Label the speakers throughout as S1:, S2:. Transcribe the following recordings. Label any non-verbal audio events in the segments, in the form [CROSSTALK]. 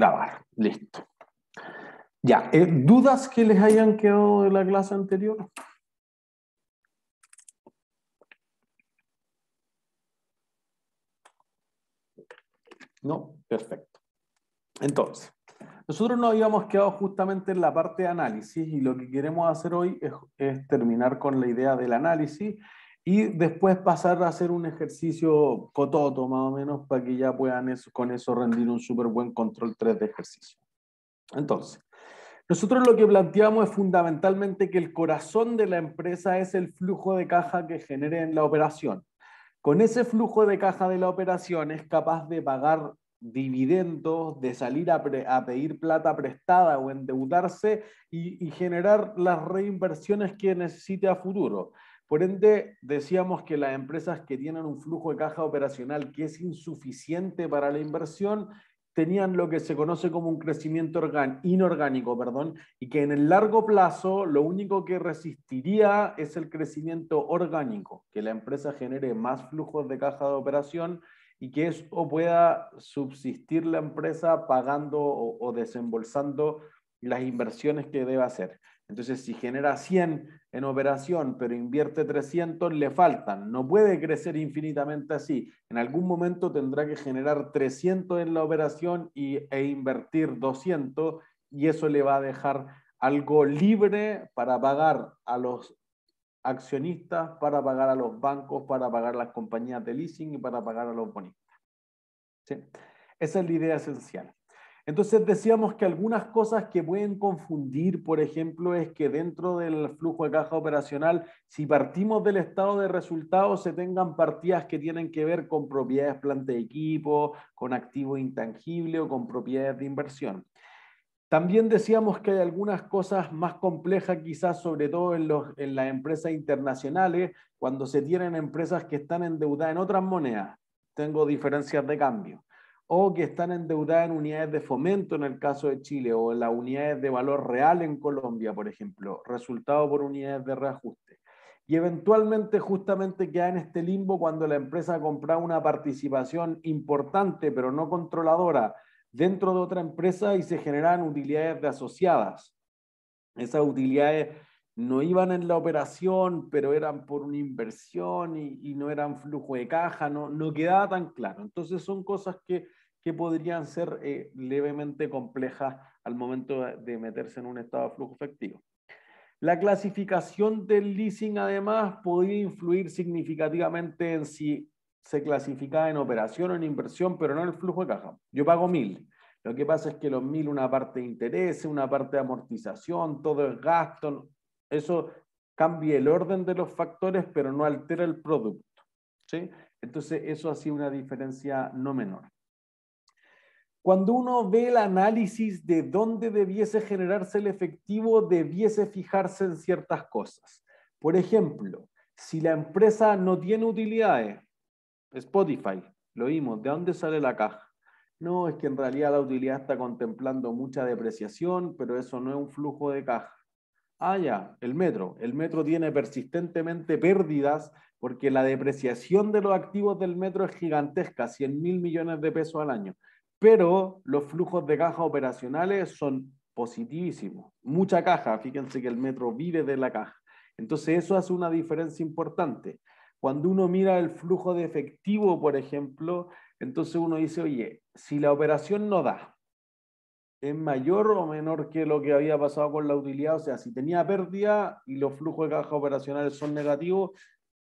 S1: grabar. Listo. Ya, eh, ¿dudas que les hayan quedado de la clase anterior? No, perfecto. Entonces, nosotros nos habíamos quedado justamente en la parte de análisis y lo que queremos hacer hoy es, terminar con la idea del análisis y después pasar a hacer un ejercicio cototo más o menos para que ya puedan con eso rendir un súper buen control 3 de ejercicio. Entonces, nosotros lo que planteamos es fundamentalmente que el corazón de la empresa es el flujo de caja que genere en la operación. Con ese flujo de caja de la operación es capaz de pagar dividendos, de salir a, pedir plata prestada o endeudarse y, y, generar las reinversiones que necesite a futuro. Por ende, decíamos que las empresas que tienen un flujo de caja operacional que es insuficiente para la inversión tenían lo que se conoce como un crecimiento inorgánico, perdón, y que en el largo plazo lo único que resistiría es el crecimiento orgánico, que la empresa genere más flujos de caja de operación y que eso pueda subsistir la empresa pagando o, desembolsando las inversiones que debe hacer. Entonces, si genera 100 en operación, pero invierte 300, le faltan. No puede crecer infinitamente así. En algún momento tendrá que generar 300 en la operación y, e invertir 200 y eso le va a dejar algo libre para pagar a los accionistas, para pagar a los bancos, para pagar a las compañías de leasing y para pagar a los bonistas. Esa es la idea esencial. Entonces decíamos que algunas cosas que pueden confundir, por ejemplo, es que dentro del flujo de caja operacional, si partimos del estado de resultados, se tengan partidas que tienen que ver con propiedades planta de equipo, con activo intangible o con propiedades de inversión. También decíamos que hay algunas cosas más complejas, quizás sobre todo en, en las empresas internacionales, cuando se tienen empresas que están endeudadas en otras monedas. Tengo diferencias de cambio. O que están endeudadas en unidades de fomento en el caso de Chile, o en las unidades de valor real en Colombia, por ejemplo, resultado por unidades de reajuste. Y eventualmente justamente queda en este limbo cuando la empresa compra una participación importante, pero no controladora, dentro de otra empresa y se generan utilidades de asociadas. Esas utilidades no iban en la operación, pero eran por una inversión y, no eran flujo de caja, no, no quedaba tan claro. Entonces son cosas que, que podrían ser eh, levemente complejas al momento de meterse en un estado de flujo efectivo. La clasificación del leasing además podría influir significativamente en si se clasificaba en operación o en inversión, pero no en el flujo de caja. Yo pago mil. Lo que pasa es que los mil, una parte de interés, una parte de amortización, todo el gasto, eso cambia el orden de los factores, pero no altera el producto. ¿sí? Entonces, eso sido una diferencia no menor. Cuando uno ve el análisis de dónde debiese generarse el efectivo, debiese fijarse en ciertas cosas. Por ejemplo, si la empresa no tiene utilidades, Spotify, lo vimos, ¿de dónde sale la caja? No, es que en realidad la utilidad está contemplando mucha depreciación, pero eso no es un flujo de caja. Ah, ya, el metro. El metro tiene persistentemente pérdidas porque la depreciación de los activos del metro es gigantesca, 100 mil millones de pesos al año. Pero los flujos de caja operacionales son positivísimos. Mucha caja, fíjense que el metro vive de la caja. Entonces eso hace una diferencia importante. Cuando uno mira el flujo de efectivo, por ejemplo, entonces uno dice, oye, si la operación no da, es mayor o menor que lo que había pasado con la utilidad, o sea, si tenía pérdida y los flujos de caja operacionales son negativos,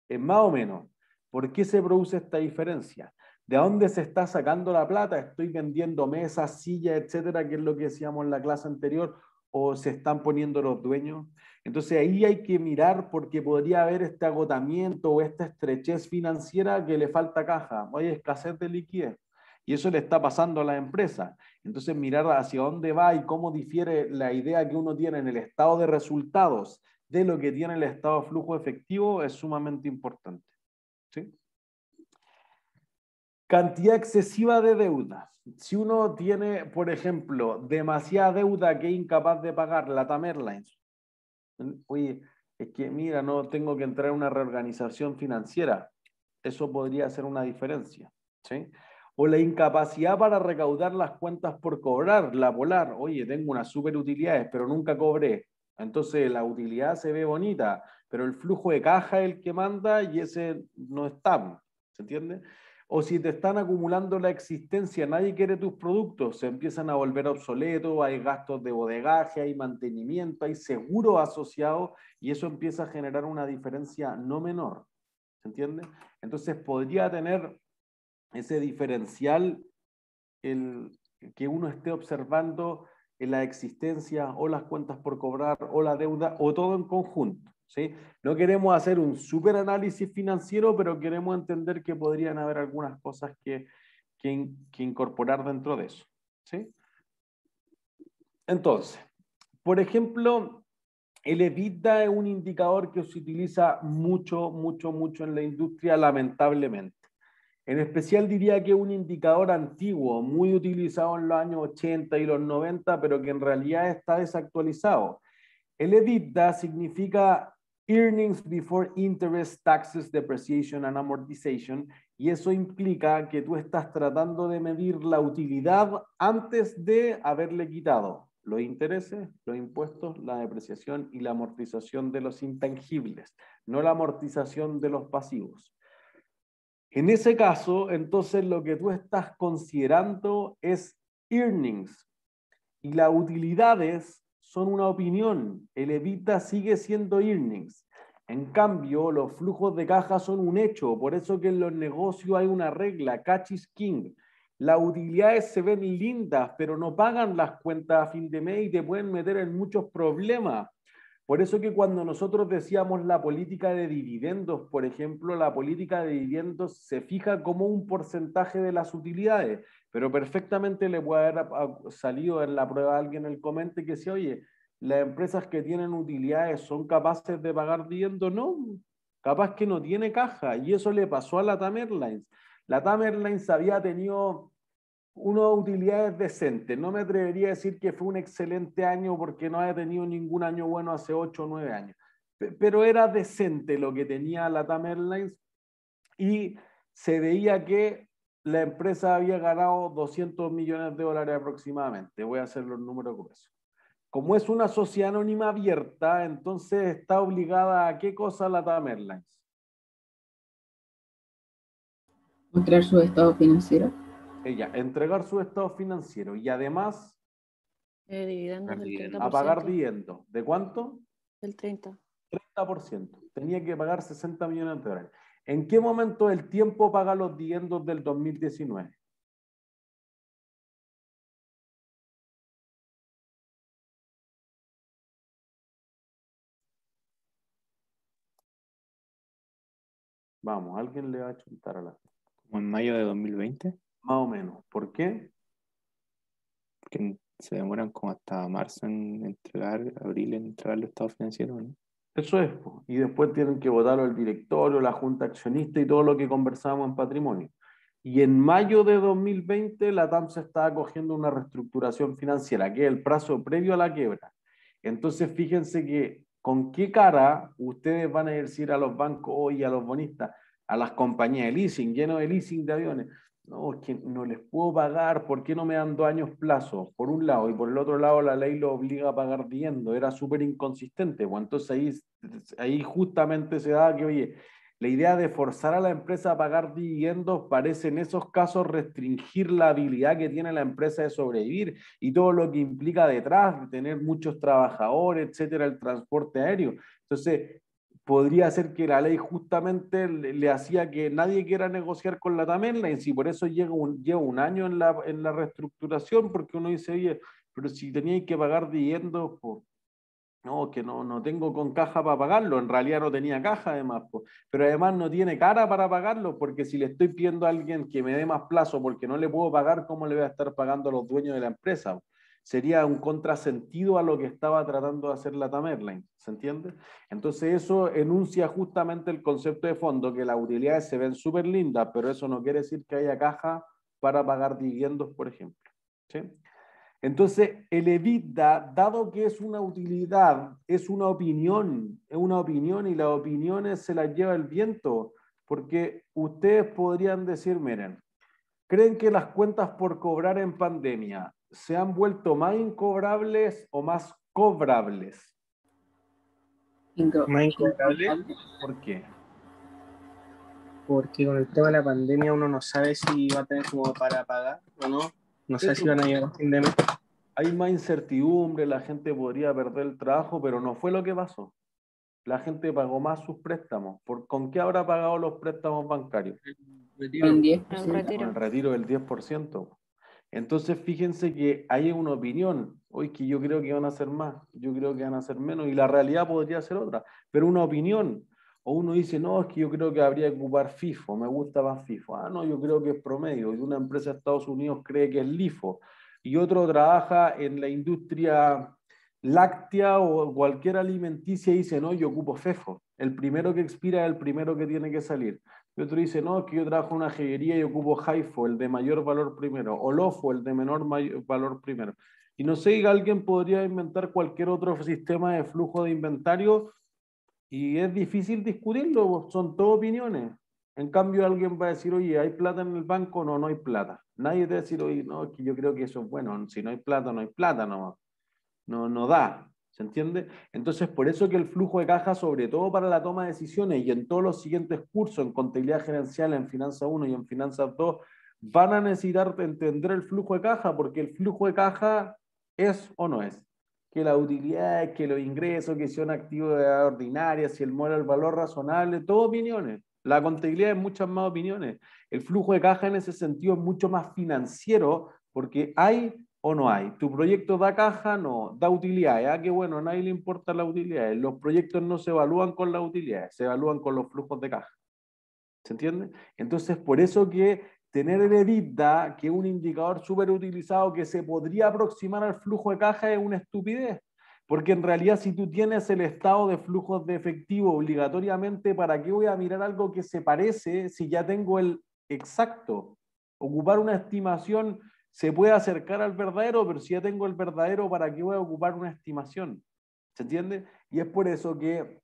S1: es más o menos. ¿Por qué se produce esta diferencia? ¿De dónde se está sacando la plata? ¿Estoy vendiendo mesas, sillas, etcétera, que es lo que decíamos en la clase anterior? ¿O se están poniendo los dueños? Entonces ahí hay que mirar porque podría haber este agotamiento o esta estrechez financiera que le falta caja, hay escasez de liquidez. Y eso le está pasando a la empresa. Entonces mirar hacia dónde va y cómo difiere la idea que uno tiene en el estado de resultados de lo que tiene el estado de flujo efectivo es sumamente importante. ¿sí? Cantidad excesiva de deuda. Si uno tiene, por ejemplo, demasiada deuda que es incapaz de pagar, la TAM Airlines, oye, es que mira, no tengo que entrar en una reorganización financiera. Eso podría ser una diferencia. ¿sí? o la incapacidad para recaudar las cuentas por cobrar, la polar, oye, tengo unas super utilidades, pero nunca cobré. Entonces la utilidad se ve bonita, pero el flujo de caja es el que manda y ese no está. ¿Se entiende? O si te están acumulando la existencia, nadie quiere tus productos, se empiezan a volver obsoletos, hay gastos de bodegaje, hay mantenimiento, hay seguro asociado y eso empieza a generar una diferencia no menor. ¿Se entiende? Entonces podría tener ese diferencial el, que uno esté observando en la existencia o las cuentas por cobrar o la deuda o todo en conjunto. ¿Sí? No queremos hacer un super análisis financiero, pero queremos entender que podrían haber algunas cosas que, que, que incorporar dentro de eso. ¿sí? Entonces, por ejemplo, el EBITDA es un indicador que se utiliza mucho, mucho, mucho en la industria, lamentablemente. En especial diría que es un indicador antiguo, muy utilizado en los años 80 y los 90, pero que en realidad está desactualizado. El EBITDA significa Earnings Before Interest, Taxes, Depreciation and Amortization, y eso implica que tú estás tratando de medir la utilidad antes de haberle quitado los intereses, los impuestos, la depreciación y la amortización de los intangibles, no la amortización de los pasivos. En ese caso, entonces lo que tú estás considerando es earnings y las utilidades son una opinión. El evita sigue siendo earnings. En cambio, los flujos de caja son un hecho. Por eso que en los negocios hay una regla, catch is king. Las utilidades se ven lindas, pero no pagan las cuentas a fin de mes y te pueden meter en muchos problemas. Por eso que cuando nosotros decíamos la política de dividendos, por ejemplo, la política de dividendos se fija como un porcentaje de las utilidades, pero perfectamente le puede haber salido en la prueba a alguien el comente que si, oye, las empresas que tienen utilidades son capaces de pagar dividendos, no, capaz que no tiene caja, y eso le pasó a la TAM Airlines. La TAM Airlines había tenido unas utilidades decentes. No me atrevería a decir que fue un excelente año porque no había tenido ningún año bueno hace 8 o 9 años. Pero era decente lo que tenía la TAM Airlines y se veía que la empresa había ganado 200 millones de dólares aproximadamente. Voy a hacer los números gruesos. Como es una sociedad anónima abierta, entonces está obligada a qué cosa la TAM Airlines?
S2: Mostrar su estado financiero
S1: ella entregar su estado financiero y además
S3: eh,
S1: a pagar dividendos. ¿De cuánto?
S3: Del 30.
S1: 30%. Tenía que pagar 60 millones de dólares. ¿En qué momento del tiempo paga los dividendos del 2019? Vamos, alguien le va a chuntar a la.
S4: ¿Como en mayo de 2020?
S1: Más o menos. ¿Por qué?
S4: Porque se demoran como hasta marzo en entregar, abril en entregar los estados financieros, ¿no?
S1: Eso es, y después tienen que votarlo el directorio, la junta accionista y todo lo que conversábamos en patrimonio. Y en mayo de 2020 la TAM se está acogiendo una reestructuración financiera, que es el plazo previo a la quiebra. Entonces, fíjense que con qué cara ustedes van a decir a los bancos y a los bonistas, a las compañías de leasing, lleno de leasing de aviones, no, es no les puedo pagar, ¿por qué no me dan dos años plazo? Por un lado, y por el otro lado la ley lo obliga a pagar diendo, era súper inconsistente. Pues entonces ahí, ahí justamente se da que, oye, la idea de forzar a la empresa a pagar dividendos parece en esos casos restringir la habilidad que tiene la empresa de sobrevivir y todo lo que implica detrás, tener muchos trabajadores, etcétera, el transporte aéreo. Entonces, podría ser que la ley justamente le, hacía que nadie quiera negociar con la TAM y por eso llega un, lleva un año en la, en la reestructuración, porque uno dice, oye, pero si teníais que pagar dividendos, pues, no, que no, no tengo con caja para pagarlo, en realidad no tenía caja además, pues, pero además no tiene cara para pagarlo, porque si le estoy pidiendo a alguien que me dé más plazo porque no le puedo pagar, ¿cómo le voy a estar pagando a los dueños de la empresa? Sería un contrasentido a lo que estaba tratando de hacer la TAM Airlines, ¿se entiende? Entonces eso enuncia justamente el concepto de fondo, que las utilidades se ven súper lindas, pero eso no quiere decir que haya caja para pagar dividendos, por ejemplo. Entonces, el EBITDA, dado que es una utilidad, es una opinión, es una opinión y las opiniones se las lleva el viento, porque ustedes podrían decir, miren, ¿Creen que las cuentas por cobrar en pandemia se han vuelto más incobrables o más cobrables?
S2: Inco-
S5: Más incobrable.
S1: ¿Por qué?
S5: Porque con el tema de la pandemia uno no sabe si va a tener como para pagar o no. No sé
S1: Eso.
S5: si van a llegar a fin de mes.
S1: Hay más incertidumbre, la gente podría perder el trabajo, pero no fue lo que pasó. La gente pagó más sus préstamos. ¿Por, ¿Con qué habrá pagado los préstamos bancarios?
S2: En 10%.
S3: El
S1: Con
S3: retiro.
S1: el retiro del 10%. Entonces, fíjense que hay una opinión. Hoy que yo creo que van a ser más, yo creo que van a ser menos, y la realidad podría ser otra. Pero una opinión. O uno dice, no, es que yo creo que habría que ocupar FIFO, me gusta más FIFO. Ah, no, yo creo que es promedio. Y una empresa de Estados Unidos cree que es LIFO. Y otro trabaja en la industria láctea o cualquier alimenticia y dice, no, yo ocupo FEFO. El primero que expira es el primero que tiene que salir. Y otro dice, no, que yo trabajo en una joyería y ocupo HIFO, el de mayor valor primero, o LOFO, el de menor valor primero. Y no sé, alguien podría inventar cualquier otro sistema de flujo de inventario y es difícil discutirlo, son todo opiniones. En cambio, alguien va a decir, oye, ¿hay plata en el banco? No, no hay plata. Nadie te va a decir, oye, no, es que yo creo que eso es bueno. Si no hay plata, no hay plata, no, no, no da. ¿Se entiende? Entonces, por eso que el flujo de caja, sobre todo para la toma de decisiones y en todos los siguientes cursos, en contabilidad gerencial, en Finanza 1 y en Finanzas 2, van a necesitar entender el flujo de caja, porque el flujo de caja es o no es. Que la utilidad, que los ingresos, que sea un activo de edad ordinaria, si el muere el valor razonable, todo opiniones. La contabilidad es muchas más opiniones. El flujo de caja en ese sentido es mucho más financiero porque hay o no hay. Tu proyecto da caja, no, da utilidades. Ah, qué bueno, a nadie le importa la utilidad. Los proyectos no se evalúan con las utilidades, se evalúan con los flujos de caja. ¿Se entiende? Entonces, por eso que tener el EBITDA, que es un indicador súper utilizado que se podría aproximar al flujo de caja, es una estupidez. Porque en realidad, si tú tienes el estado de flujos de efectivo obligatoriamente, ¿para qué voy a mirar algo que se parece si ya tengo el exacto? Ocupar una estimación se puede acercar al verdadero, pero si ya tengo el verdadero, ¿para qué voy a ocupar una estimación? ¿Se entiende? Y es por eso que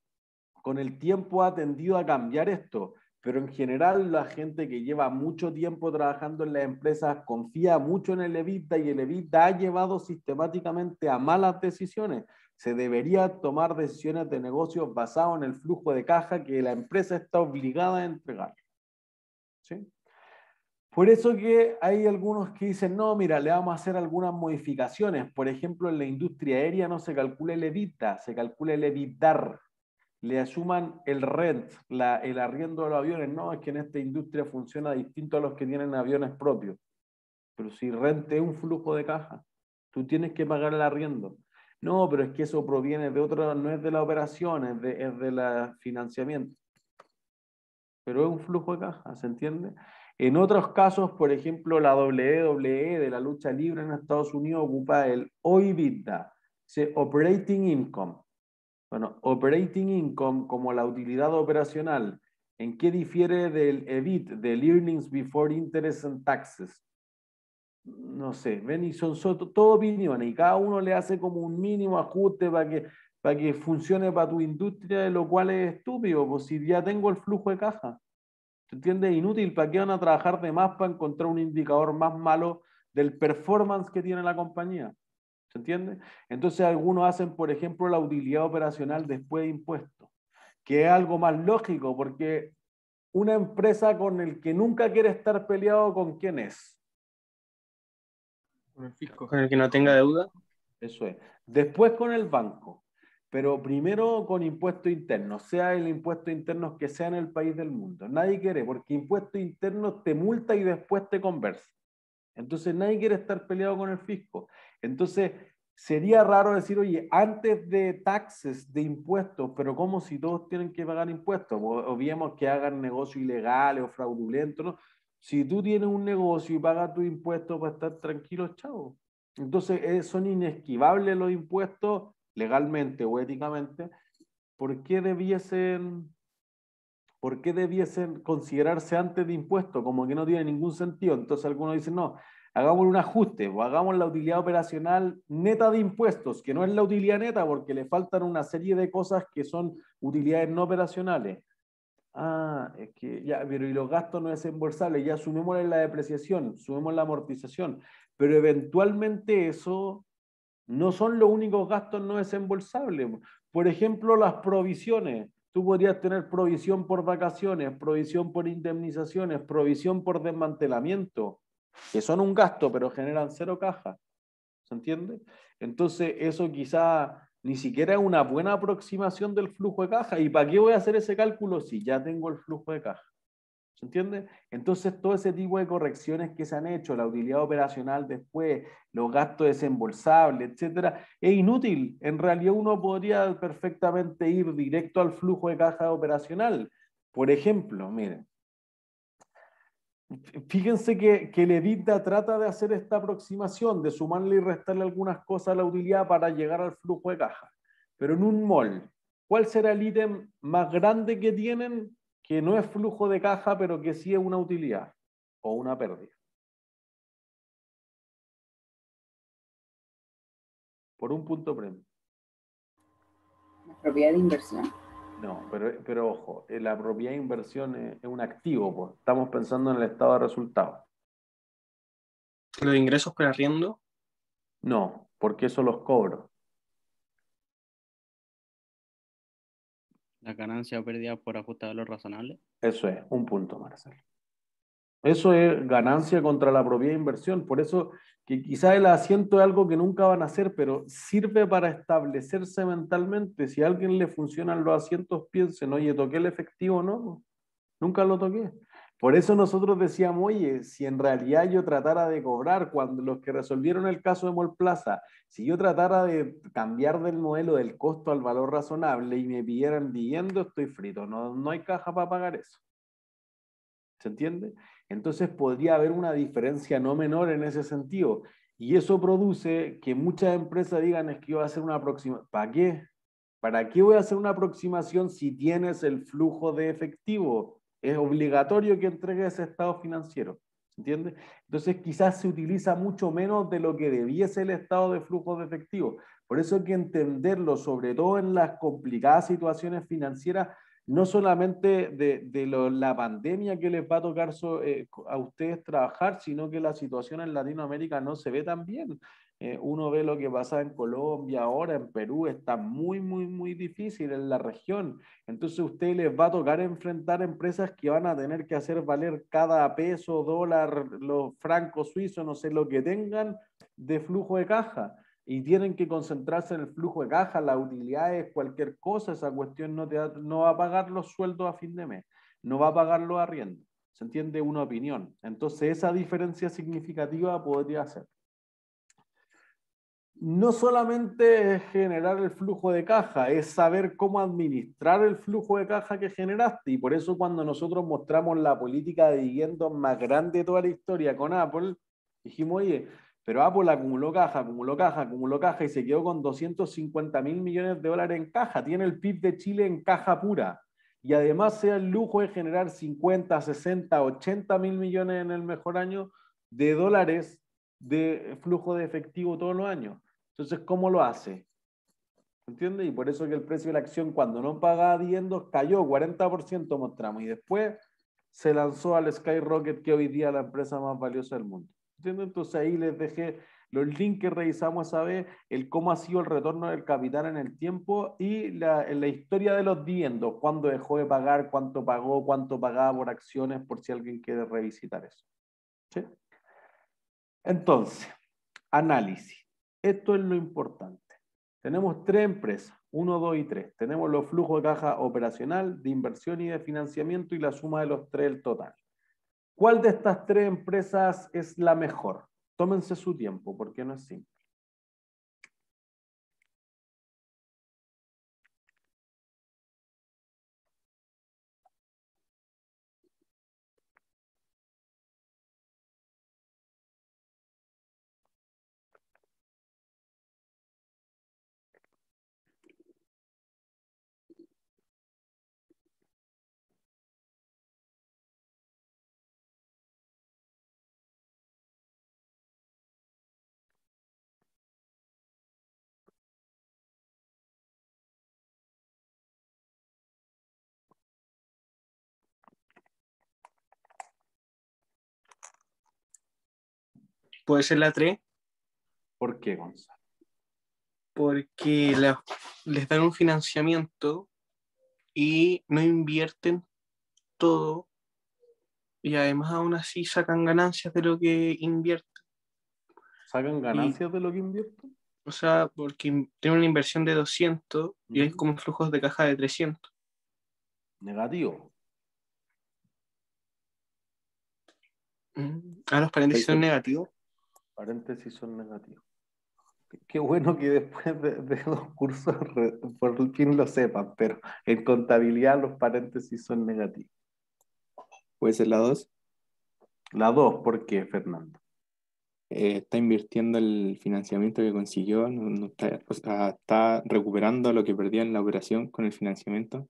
S1: con el tiempo ha tendido a cambiar esto, pero en general la gente que lleva mucho tiempo trabajando en las empresas confía mucho en el EBITDA y el EBITDA ha llevado sistemáticamente a malas decisiones. Se debería tomar decisiones de negocios basadas en el flujo de caja que la empresa está obligada a entregar. ¿Sí? Por eso que hay algunos que dicen, no, mira, le vamos a hacer algunas modificaciones. Por ejemplo, en la industria aérea no se calcula el EBITDA, se calcula el EBITDAR. Le asuman el rent, el arriendo de los aviones. No, es que en esta industria funciona distinto a los que tienen aviones propios. Pero si rent es un flujo de caja, tú tienes que pagar el arriendo. No, pero es que eso proviene de otra, no es de la operación, es de, es de la financiamiento. Pero es un flujo de caja, ¿se entiende? En otros casos, por ejemplo, la WWE de la lucha libre en Estados Unidos ocupa el OIBITDA, dice Operating Income. Bueno, Operating Income como la utilidad operacional, ¿en qué difiere del EBIT, del Earnings Before Interest and Taxes? No sé, ven y son, son todo opiniones y cada uno le hace como un mínimo ajuste para que, para que funcione para tu industria, lo cual es estúpido, pues si ya tengo el flujo de caja. ¿Se entiende? Inútil, ¿para qué van a trabajar de más para encontrar un indicador más malo del performance que tiene la compañía? ¿Se entiende? Entonces algunos hacen, por ejemplo, la utilidad operacional después de impuestos, que es algo más lógico, porque una empresa con el que nunca quiere estar peleado, ¿con quién es?
S5: Con el fisco. Con el que no tenga deuda.
S1: Eso es. Después con el banco, pero primero con impuestos internos, sea el impuesto interno que sea en el país del mundo. Nadie quiere, porque impuestos internos te multa y después te conversa. Entonces nadie quiere estar peleado con el fisco. Entonces sería raro decir, oye, antes de taxes, de impuestos, pero como si todos tienen que pagar impuestos? O, o viemos que hagan negocios ilegales o fraudulentos, ¿no? Si tú tienes un negocio y pagas tus impuestos para estar tranquilo, chao. Entonces eh, son inesquivables los impuestos legalmente o éticamente. ¿Por qué debiesen, por qué debiesen considerarse antes de impuestos? Como que no tiene ningún sentido. Entonces algunos dicen, no, hagamos un ajuste o hagamos la utilidad operacional neta de impuestos, que no es la utilidad neta porque le faltan una serie de cosas que son utilidades no operacionales. Ah, es que ya, pero y los gastos no desembolsables, ya sumemos la depreciación, sumemos la amortización, pero eventualmente eso no son los únicos gastos no desembolsables. Por ejemplo, las provisiones. Tú podrías tener provisión por vacaciones, provisión por indemnizaciones, provisión por desmantelamiento, que son un gasto, pero generan cero caja. ¿Se entiende? Entonces, eso quizá ni siquiera es una buena aproximación del flujo de caja. ¿Y para qué voy a hacer ese cálculo si ya tengo el flujo de caja? ¿Se entiende? Entonces, todo ese tipo de correcciones que se han hecho, la utilidad operacional después, los gastos desembolsables, etcétera, es inútil. En realidad, uno podría perfectamente ir directo al flujo de caja operacional. Por ejemplo, miren, fíjense que, que el EBITDA trata de hacer esta aproximación, de sumarle y restarle algunas cosas a la utilidad para llegar al flujo de caja. Pero en un mol, ¿cuál será el ítem más grande que tienen que no es flujo de caja, pero que sí es una utilidad o una pérdida. Por un punto premio.
S2: La propiedad de inversión.
S1: No, pero, pero ojo, eh, la propiedad de inversión es, es un activo, pues. estamos pensando en el estado de resultados.
S5: Los ingresos por arriendo.
S1: No, porque eso los cobro.
S6: La ganancia o pérdida por ajuste de valor razonable.
S1: Eso es, un punto, Marcelo. Eso es ganancia contra la propiedad inversión. Por eso que quizás el asiento es algo que nunca van a hacer, pero sirve para establecerse mentalmente. Si a alguien le funcionan los asientos, piensen, oye, ¿toqué el efectivo o no? Nunca lo toqué. Por eso nosotros decíamos, oye, si en realidad yo tratara de cobrar, cuando los que resolvieron el caso de Mall Plaza, si yo tratara de cambiar del modelo del costo al valor razonable y me pidieran viviendo, estoy frito, no, no hay caja para pagar eso. ¿Se entiende? Entonces podría haber una diferencia no menor en ese sentido. Y eso produce que muchas empresas digan, es que yo voy a hacer una aproximación. ¿Para qué? ¿Para qué voy a hacer una aproximación si tienes el flujo de efectivo? Es obligatorio que entregue ese estado financiero. ¿Entiendes? Entonces quizás se utiliza mucho menos de lo que debiese el estado de flujo de efectivo. Por eso hay que entenderlo, sobre todo en las complicadas situaciones financieras, no solamente de, de lo, la pandemia que les va a tocar so, eh, a ustedes trabajar, sino que la situación en Latinoamérica no se ve tan bien. Eh, uno ve lo que pasa en Colombia ahora, en Perú, está muy, muy, muy difícil en la región. Entonces a ustedes les va a tocar enfrentar empresas que van a tener que hacer valer cada peso, dólar, los francos suizos, no sé, lo que tengan de flujo de caja. Y tienen que concentrarse en el flujo de caja, las utilidades, cualquier cosa, esa cuestión no, te no va a pagar los sueldos a fin de mes, no va a pagar los arriendos. ¿Se entiende? Una opinión. Entonces esa diferencia significativa podría ser no solamente es generar el flujo de caja, es saber cómo administrar el flujo de caja que generaste. Y por eso cuando nosotros mostramos la política de dividendos más grande de toda la historia con Apple, dijimos, oye, pero Apple acumuló caja, acumuló caja, acumuló caja y se quedó con 250 mil millones de dólares en caja. Tiene el PIB de Chile en caja pura. Y además sea el lujo de generar 50, 60, 80 mil millones en el mejor año de dólares de flujo de efectivo todos los años. Entonces, ¿cómo lo hace? ¿Entiendes? Y por eso que el precio de la acción cuando no pagaba dividendos cayó 40% mostramos y después se lanzó al Skyrocket que hoy día es la empresa más valiosa del mundo. ¿Entiendes? Entonces ahí les dejé los links que revisamos esa vez, el cómo ha sido el retorno del capital en el tiempo y la, la historia de los dividendos, cuándo dejó de pagar, cuánto pagó, cuánto pagaba por acciones, por si alguien quiere revisitar eso. ¿Sí? Entonces, análisis. Esto es lo importante. Tenemos tres empresas, uno, dos y tres. Tenemos los flujos de caja operacional, de inversión y de financiamiento y la suma de los tres, el total. ¿Cuál de estas tres empresas es la mejor? Tómense su tiempo, porque no es simple.
S5: Puede ser la 3,
S1: ¿Por qué, Gonzalo?
S5: porque la- les dan un financiamiento y no invierten todo y además aún así sacan ganancias de lo que invierten.
S1: ¿Sacan ganancias de lo que invierten?
S5: O sea, porque tienen una inversión de 200 y hay como flujos de caja de 300.
S1: Negativo.
S5: Ah, los paréntesis son negativos.
S1: Paréntesis son negativos. Qué- bueno que después de, de dos cursos re- por fin lo sepan, pero en contabilidad los paréntesis son negativos.
S4: Puede ser la 2.
S1: La dos, ¿por qué, Fernando?
S4: eh, está invirtiendo el financiamiento que consiguió, no- no está, o sea, está recuperando lo que perdió en la operación con el financiamiento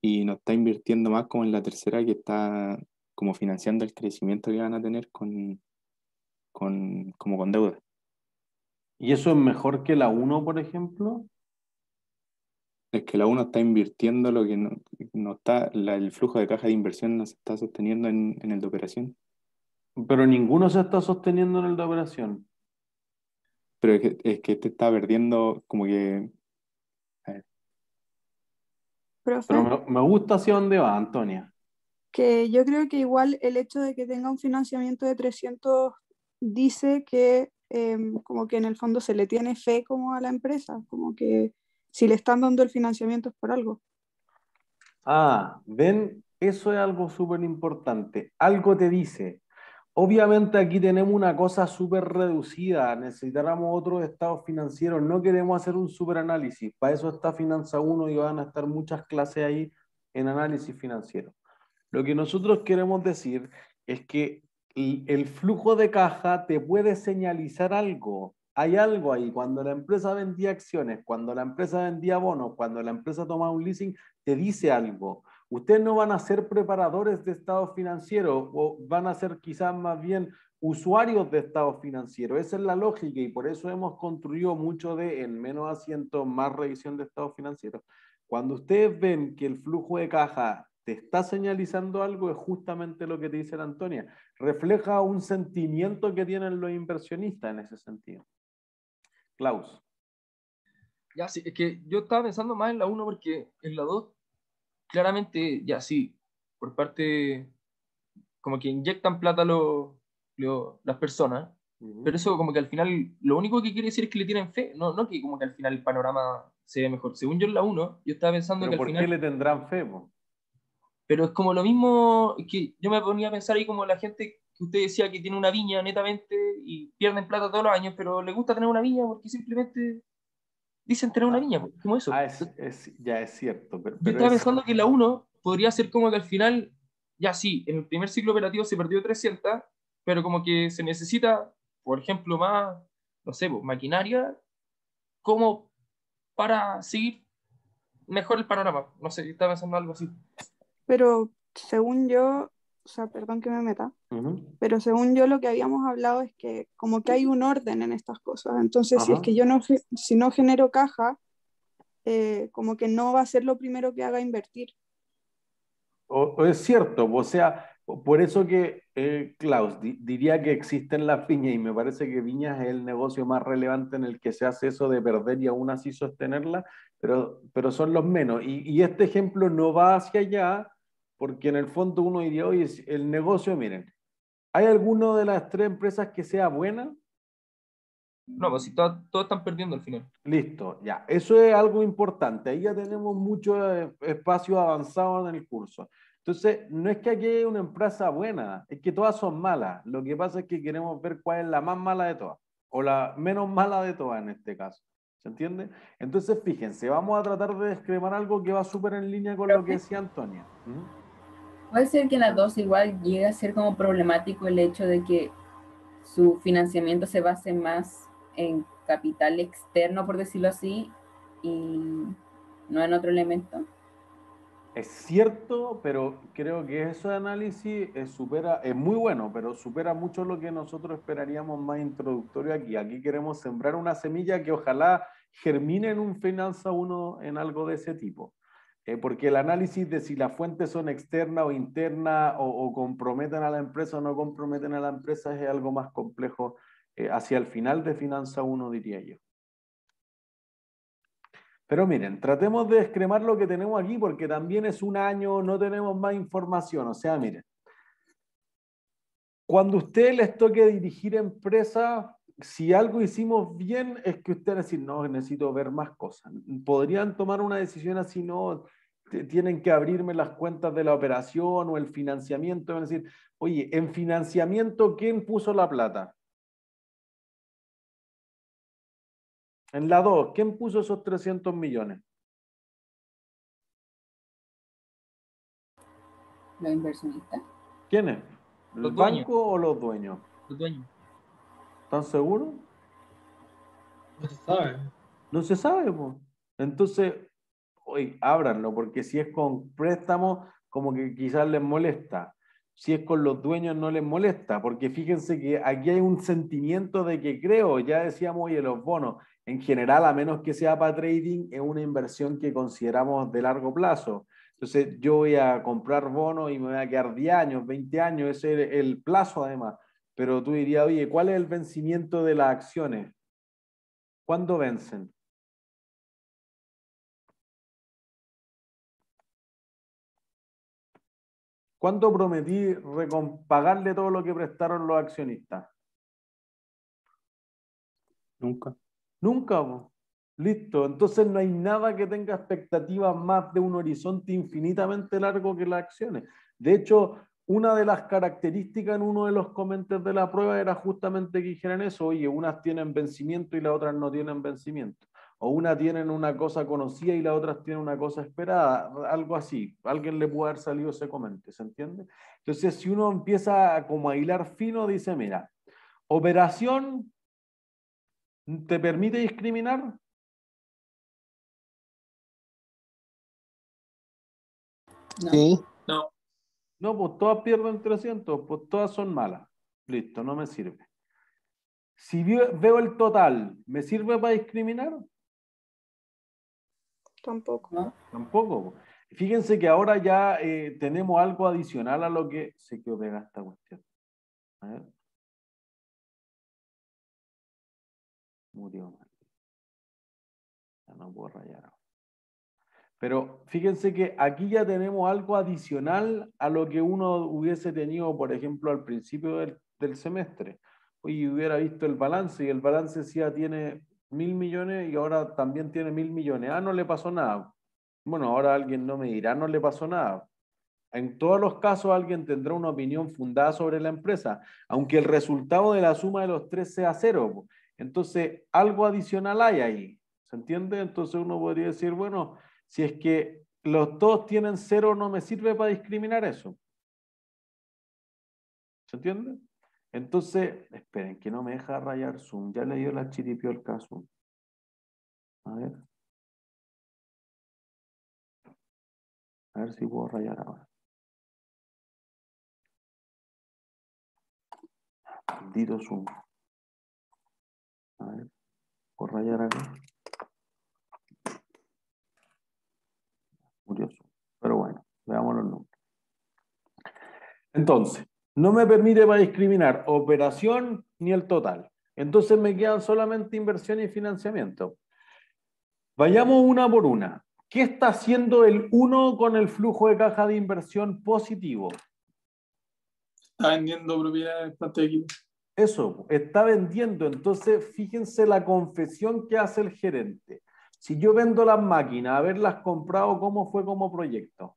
S4: y no está invirtiendo más como en la tercera que está como financiando el crecimiento que van a tener con, con como con deuda.
S1: ¿Y eso es mejor que la 1, por ejemplo?
S4: Es que la uno está invirtiendo lo que no, no está, la- el flujo de caja de inversión no se está sosteniendo en, en el de operación.
S1: Pero ninguno se está sosteniendo en el de operación.
S4: Pero es que, es que te está perdiendo como que
S3: Profe,
S1: Pero me, me gusta hacia dónde va, Antonia.
S3: que yo creo que igual el hecho de que tenga un financiamiento de 300 dice que em, como que en el fondo se le tiene fe como a la empresa, como que si le están dando el financiamiento es por algo.
S1: Ah, ven, eso es algo súper importante. Algo te dice. Obviamente aquí tenemos una cosa súper reducida, necesitáramos otros estados financieros, no queremos hacer un súper análisis, para eso está Finanza 1 y van a estar muchas clases ahí en análisis financiero. Lo que nosotros queremos decir es que el flujo de caja te puede señalizar algo. Hay algo ahí. Cuando la empresa vendía acciones, cuando la empresa vendía bonos, cuando la empresa tomaba un leasing, te dice algo. Ustedes no van a ser preparadores de estados financieros o van a ser quizás más bien usuarios de estados financieros. Esa es la lógica y por eso hemos construido mucho de en menos asientos, más revisión de estados financieros. Cuando ustedes ven que el flujo de caja te está señalizando algo, es justamente lo que te dice la Antonia. Refleja un sentimiento que tienen los inversionistas en ese sentido. Klaus.
S7: Ya, sí, es que yo estaba pensando más en la 1 porque en la 2, claramente, ya sí, por parte, como que inyectan plata los, los- las personas, pero eso como que al final, lo único que quiere decir es que le tienen fe, no, no que como que al final el panorama se ve mejor. Según yo en la 1, yo estaba pensando
S1: ¿Pero
S7: que al
S1: por
S7: final...
S1: qué le tendrán fe? po?
S7: Pero es como lo mismo que yo me ponía a pensar ahí como la gente que usted decía que tiene una viña netamente y pierden plata todos los años, pero le gusta tener una viña porque simplemente dicen tener una viña, pues, como eso.
S1: Ah, es, es- ya es cierto. Pero,
S7: yo
S1: pero
S7: estaba
S1: es-
S7: pensando que la 1 podría ser como que al final, ya sí, en el primer ciclo operativo se perdió 300, pero como que se necesita, por ejemplo, más, no sé, pues, maquinaria, como para seguir mejor el panorama. No sé, yo estaba pensando algo así.
S3: Pero según yo, o sea, perdón que me meta,
S1: Ujú.
S3: pero según yo lo que habíamos hablado es que como que hay un orden en estas cosas. Entonces, si es
S1: Ajá.
S3: que yo no, si no genero caja, eh, como que no va a ser lo primero que haga invertir.
S1: O, o es cierto, o sea, por eso que eh, Klaus di- diría que existen las viñas y me parece que viñas es el negocio más relevante en el que se hace eso de perder y aún así sostenerla, pero, pero son los menos. Y, y este ejemplo no va hacia allá porque en el fondo uno diría, oye, el negocio, miren, ¿hay alguno de las tres empresas que sea buena?
S7: No, pues si todas, todas están perdiendo al final.
S1: Listo, ya. Eso es algo importante. Ahí ya tenemos mucho eh, espacio avanzado en el curso. Entonces, no es que aquí haya una empresa buena, es que todas son malas. Lo que pasa es que queremos ver cuál es la más mala de todas, o la menos mala de todas en este caso. ¿Se entiende? Entonces, fíjense, vamos a tratar de descremar algo que va súper en línea con lo que decía Antonia. ¿Mm?
S2: Puede ser que en la 2 igual llegue a ser como problemático el hecho de que su financiamiento se base más en capital externo, por decirlo así, y no en otro elemento.
S1: Es cierto, pero creo que ese análisis es, supera, es muy bueno, pero supera mucho lo que nosotros esperaríamos más introductorio aquí. Aquí queremos sembrar una semilla que ojalá germine en un Finanza 1 en algo de ese tipo. Eh, porque el análisis de si las fuentes son externas o internas o, o comprometen a la empresa o no comprometen a la empresa es algo más complejo eh, hacia el final de Finanza 1, diría yo. Pero miren, tratemos de descremar lo que tenemos aquí porque también es un año, no tenemos más información. O sea, miren, cuando a ustedes les toque dirigir empresa, si algo hicimos bien es que ustedes decir, no, necesito ver más cosas. Podrían tomar una decisión así, no, tienen que abrirme las cuentas de la operación o el financiamiento. Van a decir, oye, en financiamiento, ¿quién puso la plata? En la 2, ¿quién puso esos 300 millones?
S2: Los inversionistas.
S1: ¿Quiénes? ¿El
S7: Los
S1: banco
S7: dueños.
S1: o los dueños?
S7: Los dueños.
S1: ¿Están seguros?
S8: No se sabe.
S1: No se sabe, pues. Entonces, oye, ábranlo, porque si es con préstamo, como que quizás les molesta. Si es con los dueños, no les molesta, porque fíjense que aquí hay un sentimiento de que creo, ya decíamos, oye, los bonos, en general, a menos que sea para trading, es una inversión que consideramos de largo plazo. Entonces, yo voy a comprar bonos y me voy a quedar 10 años, 20 años, ese es el plazo además. Pero tú dirías, oye, ¿cuál es el vencimiento de las acciones? ¿Cuándo vencen? ¿Cuánto prometí pagarle todo lo que prestaron los accionistas?
S4: Nunca.
S1: Nunca. po. Listo. Entonces no hay nada que tenga expectativas más de un horizonte infinitamente largo que las acciones. De hecho, una de las características en uno de los comentarios de la prueba era justamente que dijeran eso. Oye, unas tienen vencimiento y las otras no tienen vencimiento. O una tienen una cosa conocida y las otras tienen una cosa esperada. Algo así. Alguien le puede haber salido ese comentario, ¿se entiende? Entonces, si uno empieza a como a hilar fino, dice, mira, operación ¿Te permite discriminar?
S2: No.
S5: Sí.
S8: No.
S1: No, pues todas pierden 300, pues todas son malas. Listo, no me sirve. Si veo, veo el total, ¿me sirve para discriminar?
S3: Tampoco.
S2: ¿no?
S1: Tampoco. po. Fíjense que ahora ya eh, tenemos algo adicional a lo que se quedó pegada esta cuestión. A ver. Murió. Ya no puedo rayar. ahora. Pero fíjense que aquí ya tenemos algo adicional a lo que uno hubiese tenido, por ejemplo, al principio del, del semestre. Oye, hubiera visto el balance y el balance sí ya tiene mil millones y ahora también tiene mil millones. Ah, no le pasó nada. Bueno, ahora alguien no me dirá, no le pasó nada. En todos los casos alguien tendrá una opinión fundada sobre la empresa, aunque el resultado de la suma de los tres sea cero. Entonces, algo adicional hay ahí. ¿Se entiende? Entonces uno podría decir, bueno, si es que los dos tienen cero, no me sirve para discriminar eso. ¿Se entiende? Entonces, esperen, que no me deja rayar Zoom. Ya le dio la chiripió el caso. A ver. A ver si puedo rayar ahora. Maldito Zoom. A ver. ¿Puedo rayar acá? Curioso. Pero bueno, veamos los números. Entonces, no me permite para discriminar operación ni el total. Entonces me quedan solamente inversión y financiamiento. Vayamos una por una. ¿Qué está haciendo el 1 con el flujo de caja de inversión positivo?
S8: Está vendiendo propiedades equipo.
S1: Eso, está vendiendo. Entonces, fíjense la confesión que hace el gerente. Si yo vendo las máquinas, haberlas comprado, ¿cómo fue como proyecto?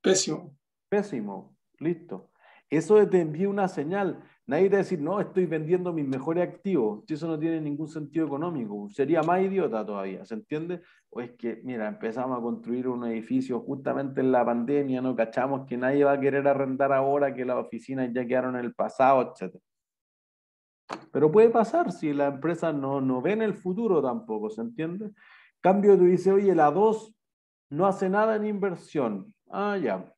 S8: Pésimo.
S1: Pésimo. Listo. Eso te envía una señal. Nadie te va a decir, no, estoy vendiendo mis mejores activos. Eso no tiene ningún sentido económico. Sería más idiota todavía, ¿se entiende? O es que, mira, empezamos a construir un edificio justamente en la pandemia, no cachamos que nadie va a querer arrendar ahora, que las oficinas ya quedaron en el pasado, etc. Pero puede pasar si la empresa no, no ve en el futuro tampoco, ¿se entiende? Cambio, tú dices, oye, la 2 no hace nada en inversión. Ah, ya.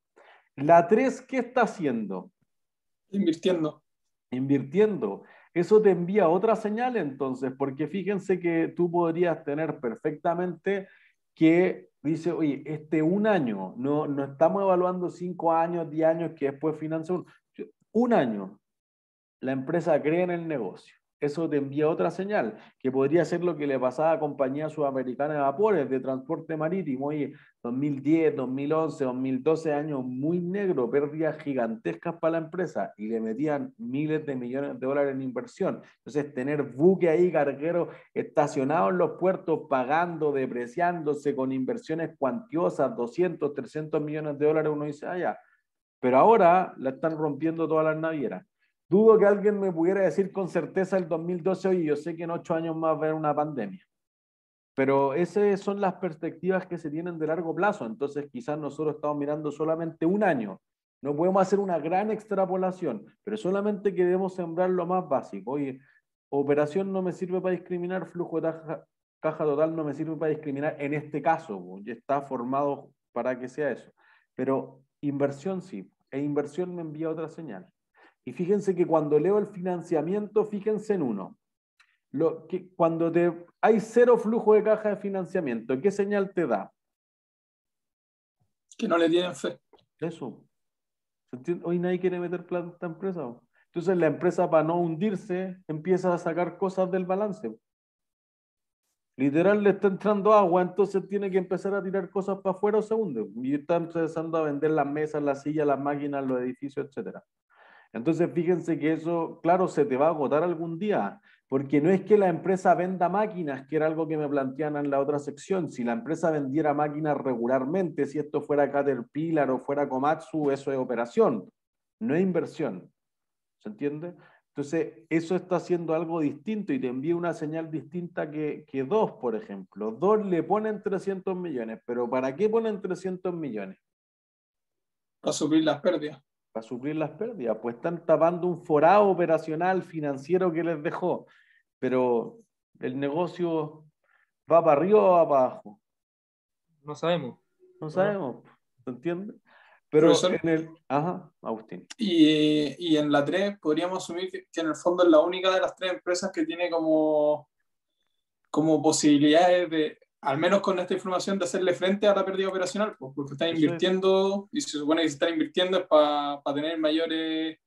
S1: La 3, ¿qué está haciendo?
S8: Invirtiendo.
S1: invirtiendo. Eso te envía otra señal entonces, porque fíjense que tú podrías tener perfectamente que dice, oye, este un año, no, no estamos evaluando cinco años, diez años que después financia un, un año, la empresa cree en el negocio. Eso te envía otra señal, que podría ser lo que le pasaba a compañía sudamericana de vapores de transporte marítimo. Oye, 2010, 2011, 2012 años muy negro, pérdidas gigantescas para la empresa y le metían miles de millones de dólares en inversión. Entonces, tener buque ahí, cargueros estacionados en los puertos, pagando, depreciándose con inversiones cuantiosas, 200, 300 millones de dólares, uno dice, ah, ya. Pero ahora la están rompiendo todas las navieras. Dudo que alguien me pudiera decir con certeza el 2012, oye, yo sé que en ocho años más va a haber una pandemia. Pero esas son las perspectivas que se tienen de largo plazo. Entonces, quizás nosotros estamos mirando solamente un año. No podemos hacer una gran extrapolación, pero solamente queremos sembrar lo más básico. Oye, operación no me sirve para discriminar, flujo de caja, caja total no me sirve para discriminar en este caso. Ya está formado para que sea eso. Pero inversión sí. E inversión me envía otra señal. Y fíjense que cuando leo el financiamiento, fíjense en uno. Lo que, cuando te, hay cero flujo de caja de financiamiento, ¿qué señal te da?
S8: Que no le tienen fe.
S1: Eso. Hoy nadie quiere meter plata en esta empresa. Entonces la empresa para no hundirse empieza a sacar cosas del balance. Literal le está entrando agua, entonces tiene que empezar a tirar cosas para afuera o se hunde. Y está empezando a vender las mesas, las sillas, las máquinas, los edificios, etcétera. Entonces, fíjense que eso, claro, se te va a agotar algún día, porque no es que la empresa venda máquinas, que era algo que me plantean en la otra sección. Si la empresa vendiera máquinas regularmente, si esto fuera Caterpillar o fuera Komatsu, eso es operación, no es inversión. ¿Se entiende? Entonces, eso está haciendo algo distinto y te envía una señal distinta que, que dos, por ejemplo. Dos le ponen 300 millones, pero ¿para qué ponen 300 millones?
S8: Para subir las pérdidas
S1: para suplir las pérdidas, pues están tapando un forado operacional financiero que les dejó, pero el negocio va para arriba o va para abajo.
S7: No sabemos.
S1: No sabemos, ¿se entiende? Pero en el... Ajá, Agustín.
S8: Y, y, en la 3 podríamos asumir que, en el fondo es la única de las tres empresas que tiene como, como posibilidades de, al menos con esta información, de hacerle frente a la pérdida operacional, pues, porque están invirtiendo, y se supone que se están invirtiendo es para tener mayores,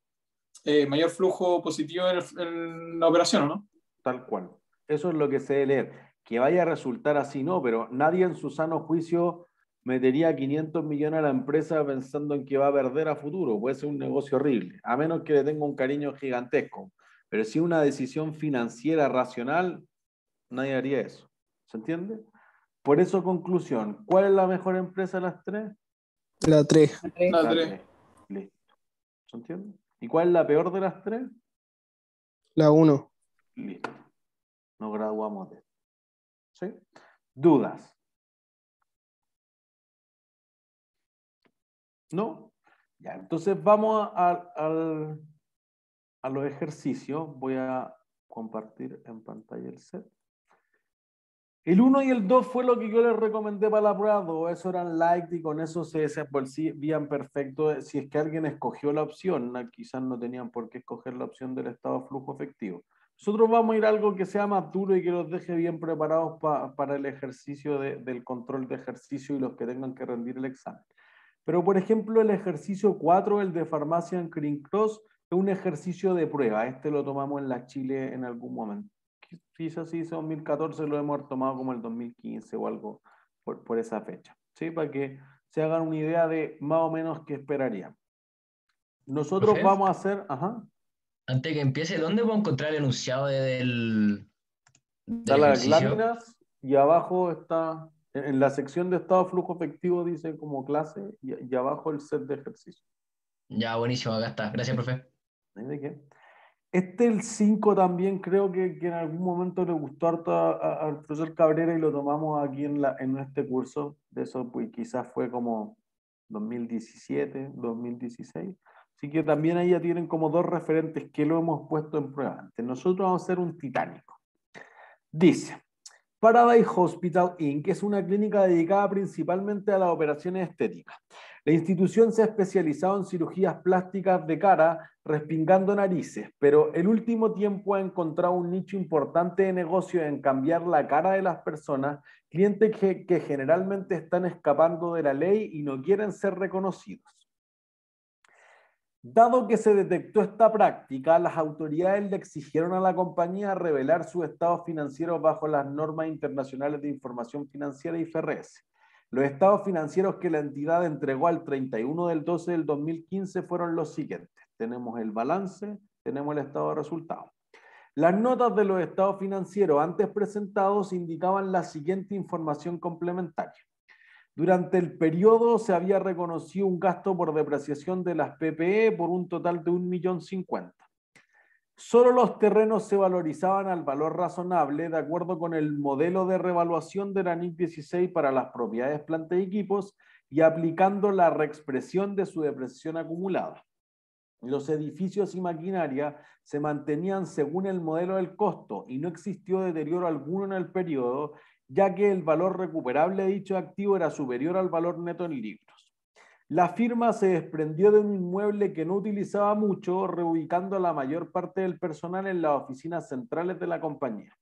S8: eh, mayor flujo positivo en, la operación, ¿no?
S1: Tal cual. Eso es lo que se debe leer. Que vaya a resultar así, no, pero nadie en su sano juicio metería 500 millones a la empresa pensando en que va a perder a futuro. Puede ser un negocio horrible, a menos que le tenga un cariño gigantesco. Pero si una decisión financiera racional, nadie haría eso. ¿Se entiende? Por eso, conclusión, ¿cuál es la mejor empresa de las tres?
S8: La 3.
S1: La 3. Listo. ¿Se entiende? ¿Y cuál es la peor de las tres?
S8: La 1.
S1: Listo. Nos graduamos de esto. ¿Sí? ¿Dudas? ¿No? Ya, entonces vamos a, a, a los ejercicios. Voy a compartir en pantalla el set. El 1 y el 2 fue lo que yo les recomendé para la prueba 2. Eso eran light y con eso se desenvolvían perfecto. Si es que alguien escogió la opción, quizás no tenían por qué escoger la opción del estado flujo efectivo. Nosotros vamos a ir a algo que sea más duro y que los deje bien preparados para el ejercicio del control de ejercicio y los que tengan que rendir el examen. Pero, por ejemplo, el ejercicio 4, el de farmacia en Green Cross, es un ejercicio de prueba. Este lo tomamos en la Chile en algún momento quizás sí, 2014 lo hemos tomado como el 2015 o algo por, por esa fecha, ¿sí? Para que se hagan una idea de más o menos qué esperarían. Nosotros vamos a hacer, ajá.
S9: Antes que empiece, ¿dónde puedo encontrar el enunciado del...
S1: del las láminas y abajo está, en la sección de estado flujo efectivo dice como clase y, y abajo el set de ejercicio.
S9: Ya, buenísimo, acá está. Gracias, profe.
S1: ¿De qué? Este, el 5 también creo que, en algún momento le gustó harto al profesor Cabrera y lo tomamos aquí en, en este curso. De eso pues, quizás fue como 2017, 2016. Así que también ahí ya tienen como dos referentes que lo hemos puesto en prueba antes. Nosotros vamos a hacer un titánico. Dice, Paradise Hospital Inc. es una clínica dedicada principalmente a las operaciones estéticas. La institución se ha especializado en cirugías plásticas de cara, respingando narices, pero el último tiempo ha encontrado un nicho importante de negocio en cambiar la cara de las personas, clientes que, que generalmente están escapando de la ley y no quieren ser reconocidos. Dado que se detectó esta práctica, las autoridades le exigieron a la compañía revelar sus estados financieros bajo las normas internacionales de información financiera y FRS. Los estados financieros que la entidad entregó al 31 del 12 del 2015 fueron los siguientes. Tenemos el balance, tenemos el estado de resultados. Las notas de los estados financieros antes presentados indicaban la siguiente información complementaria. Durante el periodo se había reconocido un gasto por depreciación de las PPE por un total de 1.050.000. Solo los terrenos se valorizaban al valor razonable de acuerdo con el modelo de revaluación de la NIC 16 para las propiedades, planta y equipos y aplicando la reexpresión de su depreciación acumulada. Los edificios y maquinaria se mantenían según el modelo del costo y no existió deterioro alguno en el periodo ya que el valor recuperable de dicho activo era superior al valor neto en libros. La firma se desprendió de un inmueble que no utilizaba mucho, reubicando a la mayor parte del personal en las oficinas centrales de la compañía.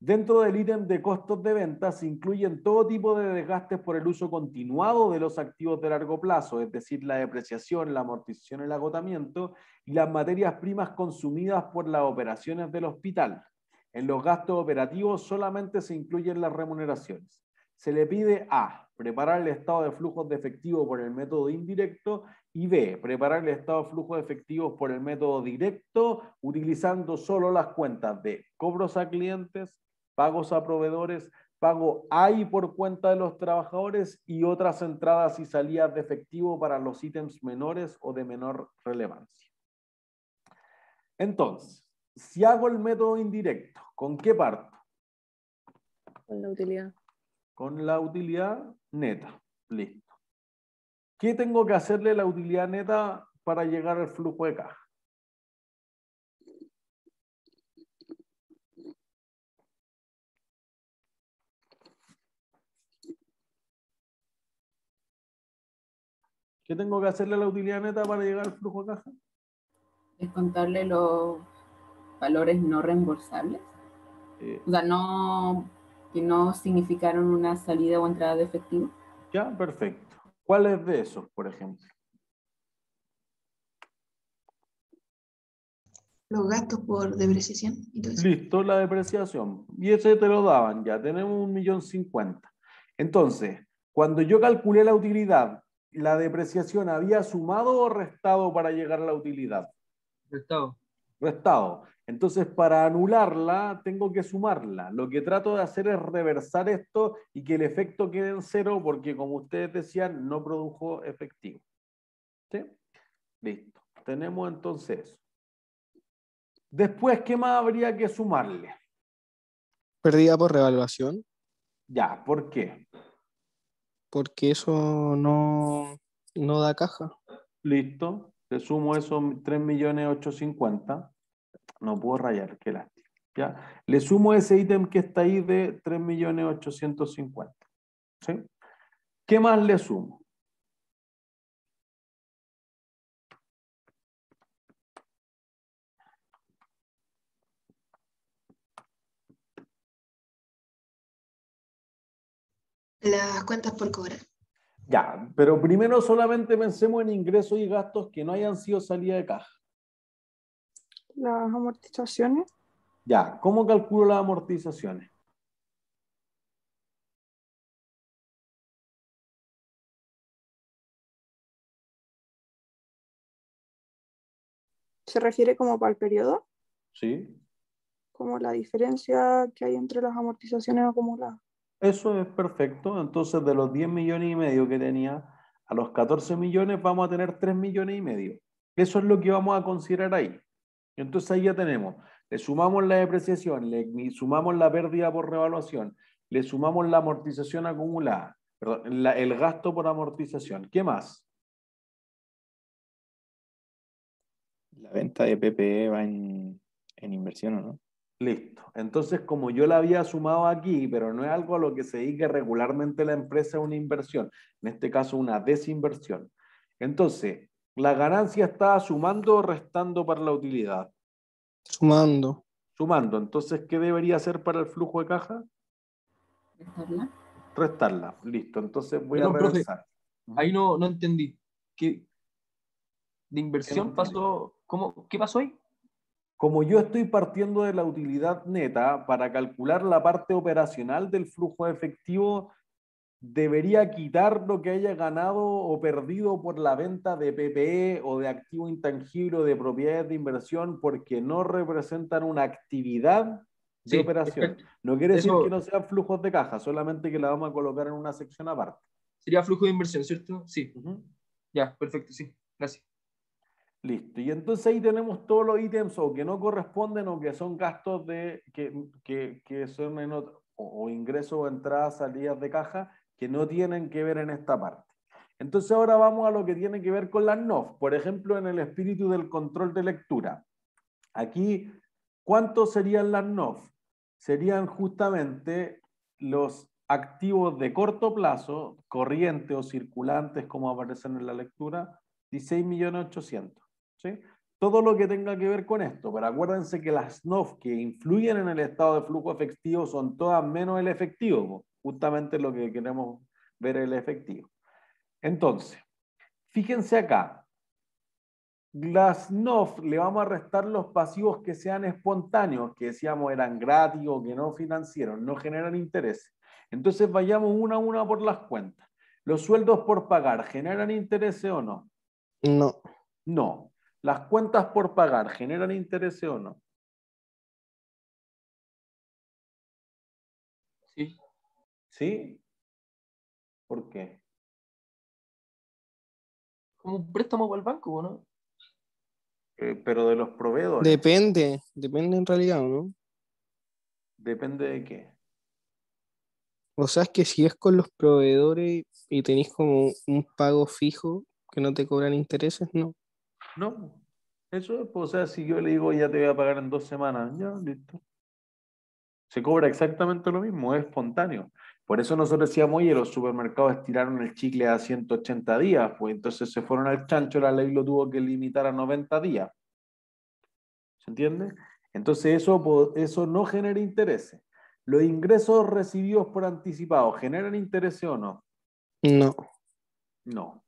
S1: Dentro del ítem de costos de venta se incluyen todo tipo de desgastes por el uso continuado de los activos de largo plazo, es decir, la depreciación, la amortización, el agotamiento y las materias primas consumidas por las operaciones del hospital. En los gastos operativos solamente se incluyen las remuneraciones. Se le pide A, preparar el estado de flujos de efectivo por el método indirecto y B, preparar el estado de flujos de efectivos por el método directo utilizando solo las cuentas de cobros a clientes, pagos a proveedores, pago a y por cuenta de los trabajadores y otras entradas y salidas de efectivo para los ítems menores o de menor relevancia. Entonces, si hago el método indirecto, ¿con qué parto?
S10: Con la utilidad.
S1: Con la utilidad neta. Listo. ¿Qué tengo que hacerle la utilidad neta para llegar al flujo de caja? ¿Qué tengo que hacerle a la utilidad neta para llegar al flujo de caja?
S2: Descontarle los valores no reembolsables.
S1: Eh,
S2: O sea, no, que no significaron una salida o entrada de efectivo.
S1: ya, perfecto. ¿Cuáles de esos, por ejemplo?
S11: Los gastos por depreciación.
S1: Listo, la depreciación. Y ese te lo daban, ya tenemos un millón cincuenta. Entonces, cuando yo calculé la utilidad, ¿la depreciación había sumado o restado para llegar a la utilidad?
S7: Restado.
S1: Restado. Entonces, para anularla, tengo que sumarla. Lo que trato de hacer es reversar esto y que el efecto quede en cero, porque como ustedes decían, no produjo efectivo. ¿Sí? Listo. Tenemos entonces eso. Después, ¿qué más habría que sumarle?
S5: Pérdida por revaluación,
S1: Ya, ¿por qué?
S5: porque eso no, no da caja.
S1: Listo. Le sumo esos 3.850.000. No puedo rayar, qué lástima. ¿ya? Le sumo ese ítem que está ahí de 3.850.000. ¿sí? ¿Qué más le sumo?
S11: Las cuentas por cobrar.
S1: Ya, pero primero solamente pensemos en ingresos y gastos que no hayan sido salida de caja.
S3: Las amortizaciones.
S1: Ya, ¿cómo calculo las amortizaciones?
S3: ¿Se refiere como para el periodo?
S1: ¿Sí?
S3: Como la diferencia que hay entre las amortizaciones acumuladas.
S1: Eso es perfecto. Entonces, de los 10 millones y medio que tenía, a los 14 millones vamos a tener 3 millones y medio. Eso es lo que vamos a considerar ahí. Entonces ahí ya tenemos, le sumamos la depreciación, le sumamos la pérdida por revaluación, le sumamos la amortización acumulada, perdón, la- el gasto por amortización. ¿Qué más?
S4: La venta de PPE va en, en inversión, ¿o no?
S1: Listo. Entonces, como yo la había sumado aquí, pero no es algo a lo que se dedique regularmente la empresa, una inversión, en este caso una desinversión. Entonces, ¿la ganancia está sumando o restando para la utilidad?
S5: Sumando.
S1: Sumando. Entonces, ¿qué debería hacer para el flujo de caja?
S2: Restarla.
S1: Restarla. Listo. Entonces voy a
S7: profe.
S1: reversar.
S7: Ahí no, no entendí. ¿Qué, de inversión pasó? ¿Cómo, ¿Qué pasó ahí?
S1: Como yo estoy partiendo de la utilidad neta, para calcular la parte operacional del flujo de efectivo, debería quitar lo que haya ganado o perdido por la venta de PPE o de activo intangible o de propiedades de inversión porque no representan una actividad de
S7: Sí,
S1: operación.
S7: perfecto.
S1: No quiere decir
S7: Eso-
S1: que no sean flujos de caja, solamente que la vamos a colocar en una sección aparte.
S7: Sería flujo de inversión, ¿cierto? Sí. Ya, perfecto, sí. Gracias.
S1: Listo. Y entonces ahí tenemos todos los ítems o que no corresponden o que son gastos de, que, que, que son en otro- o, o ingresos o entradas, salidas de caja que no tienen que ver en esta parte. Entonces ahora vamos a lo que tiene que ver con las NOF. Por ejemplo, en el espíritu del control de lectura. Aquí, ¿cuántos serían las NOF? Serían justamente los activos de corto plazo, corrientes o circulantes, como aparecen en la lectura, 16.800.000. ¿sí? Todo lo que tenga que ver con esto, pero acuérdense que las NOF que influyen en el estado de flujo efectivo son todas menos el efectivo. Justamente lo que queremos ver el efectivo. Entonces, fíjense acá, las NOF le vamos a restar los pasivos que sean espontáneos, que decíamos eran gratis o que no financieros, no generan interés. Entonces vayamos una a una por las cuentas. ¿Los sueldos por pagar generan interés o no?
S5: No.
S1: No. ¿Las cuentas por pagar generan interés o no?
S7: ¿Sí?
S1: ¿Por qué?
S7: Como un préstamo para el banco, ¿o ¿no?
S1: Eh, pero de los proveedores.
S5: Depende, depende en realidad, ¿no?
S1: Depende de qué.
S5: O sea, es que si es con los proveedores y tenéis como un pago fijo que no te cobran intereses, no.
S1: No. Eso es, pues, o sea, si yo le digo ya te voy a pagar en dos semanas, ya, listo. Se cobra exactamente lo mismo, es espontáneo. Por eso nosotros decíamos, oye, los supermercados estiraron el chicle a 180 días, pues entonces se fueron al chancho, la ley lo tuvo que limitar a 90 días. ¿Se entiende? Entonces eso, eso no genera intereses. ¿Los ingresos recibidos por anticipado generan intereses o no?
S5: No.
S1: No.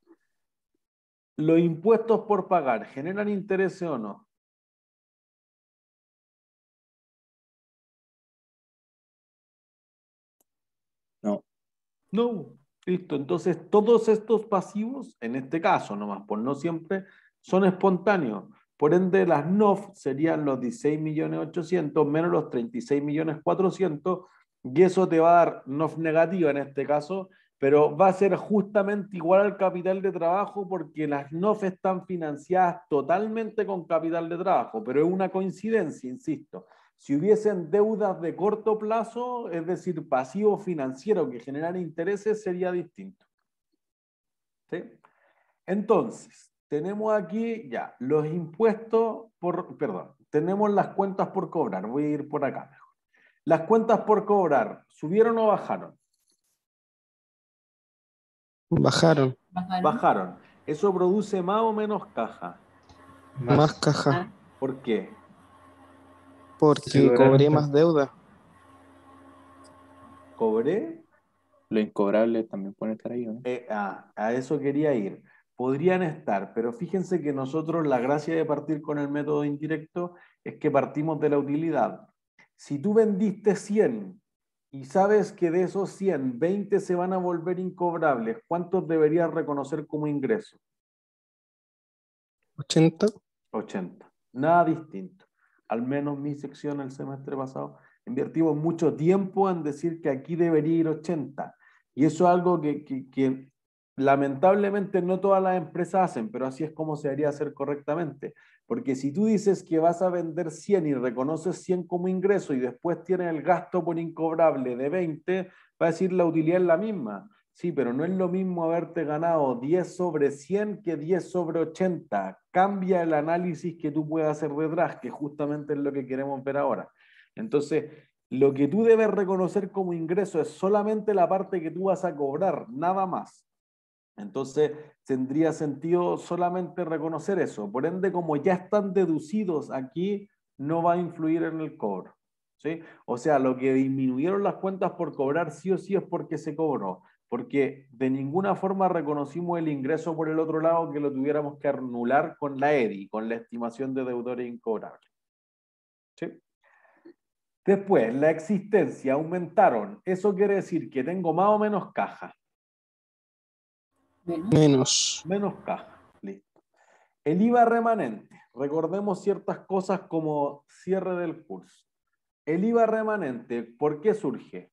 S1: ¿Los impuestos por pagar generan intereses o? No.
S4: No.
S1: Listo. Entonces, todos estos pasivos, en este caso nomás, por no siempre, son espontáneos. Por ende, las NOF serían los 16.800.000 menos los 36.400.000 y eso te va a dar NOF negativa en este caso, pero va a ser justamente igual al capital de trabajo porque las NOF están financiadas totalmente con capital de trabajo, pero es una coincidencia, insisto. Si hubiesen deudas de corto plazo, es decir, pasivos financieros que generan intereses, sería distinto. ¿Sí? Entonces, tenemos aquí ya los impuestos por, perdón, tenemos las cuentas por cobrar. Voy a ir por acá mejor. Las cuentas por cobrar, ¿subieron o bajaron?
S5: Bajaron.
S2: Bajaron.
S1: Bajaron. Eso produce más o menos caja.
S5: Más, caja.
S1: ¿Por qué?
S5: Porque
S4: Sí,
S5: cobré más deuda.
S1: ¿Cobré?
S4: Lo incobrable también puede estar ahí, ¿no?
S1: Eh, ah, a eso quería ir. Podrían estar, pero fíjense que nosotros la gracia de partir con el método indirecto es que partimos de la utilidad. Si tú vendiste 100 y sabes que de esos 100, 20 se van a volver incobrables, ¿cuántos deberías reconocer como ingreso?
S5: 80.
S1: 80. Nada distinto. Al menos mi sección el semestre pasado, invertimos mucho tiempo en decir que aquí debería ir 80. Y eso es algo que, lamentablemente no todas las empresas hacen, pero así es como se debería hacer correctamente. Porque si tú dices que vas a vender 100 y reconoces 100 como ingreso y después tienes el gasto por incobrable de 20, va a decir la utilidad es la misma. Sí, pero no es lo mismo haberte ganado 10 sobre 100 que 10 sobre 80. Cambia el análisis que tú puedas hacer detrás, que justamente es lo que queremos ver ahora. Entonces, lo que tú debes reconocer como ingreso es solamente la parte que tú vas a cobrar, nada más. Entonces, tendría sentido solamente reconocer eso. Por ende, como ya están deducidos aquí, no va a influir en el cobro. ¿sí? O sea, lo que disminuyeron las cuentas por cobrar sí o sí es porque se cobró, porque de ninguna forma reconocimos el ingreso por el otro lado que lo tuviéramos que anular con la EDI, con la estimación de deudores incobrables. ¿sí? Después, la existencia aumentaron. Eso quiere decir que tengo más o menos caja.
S5: Menos.
S1: Menos caja. Listo. El IVA remanente. Recordemos ciertas cosas como cierre del curso. El IVA remanente, ¿por qué surge?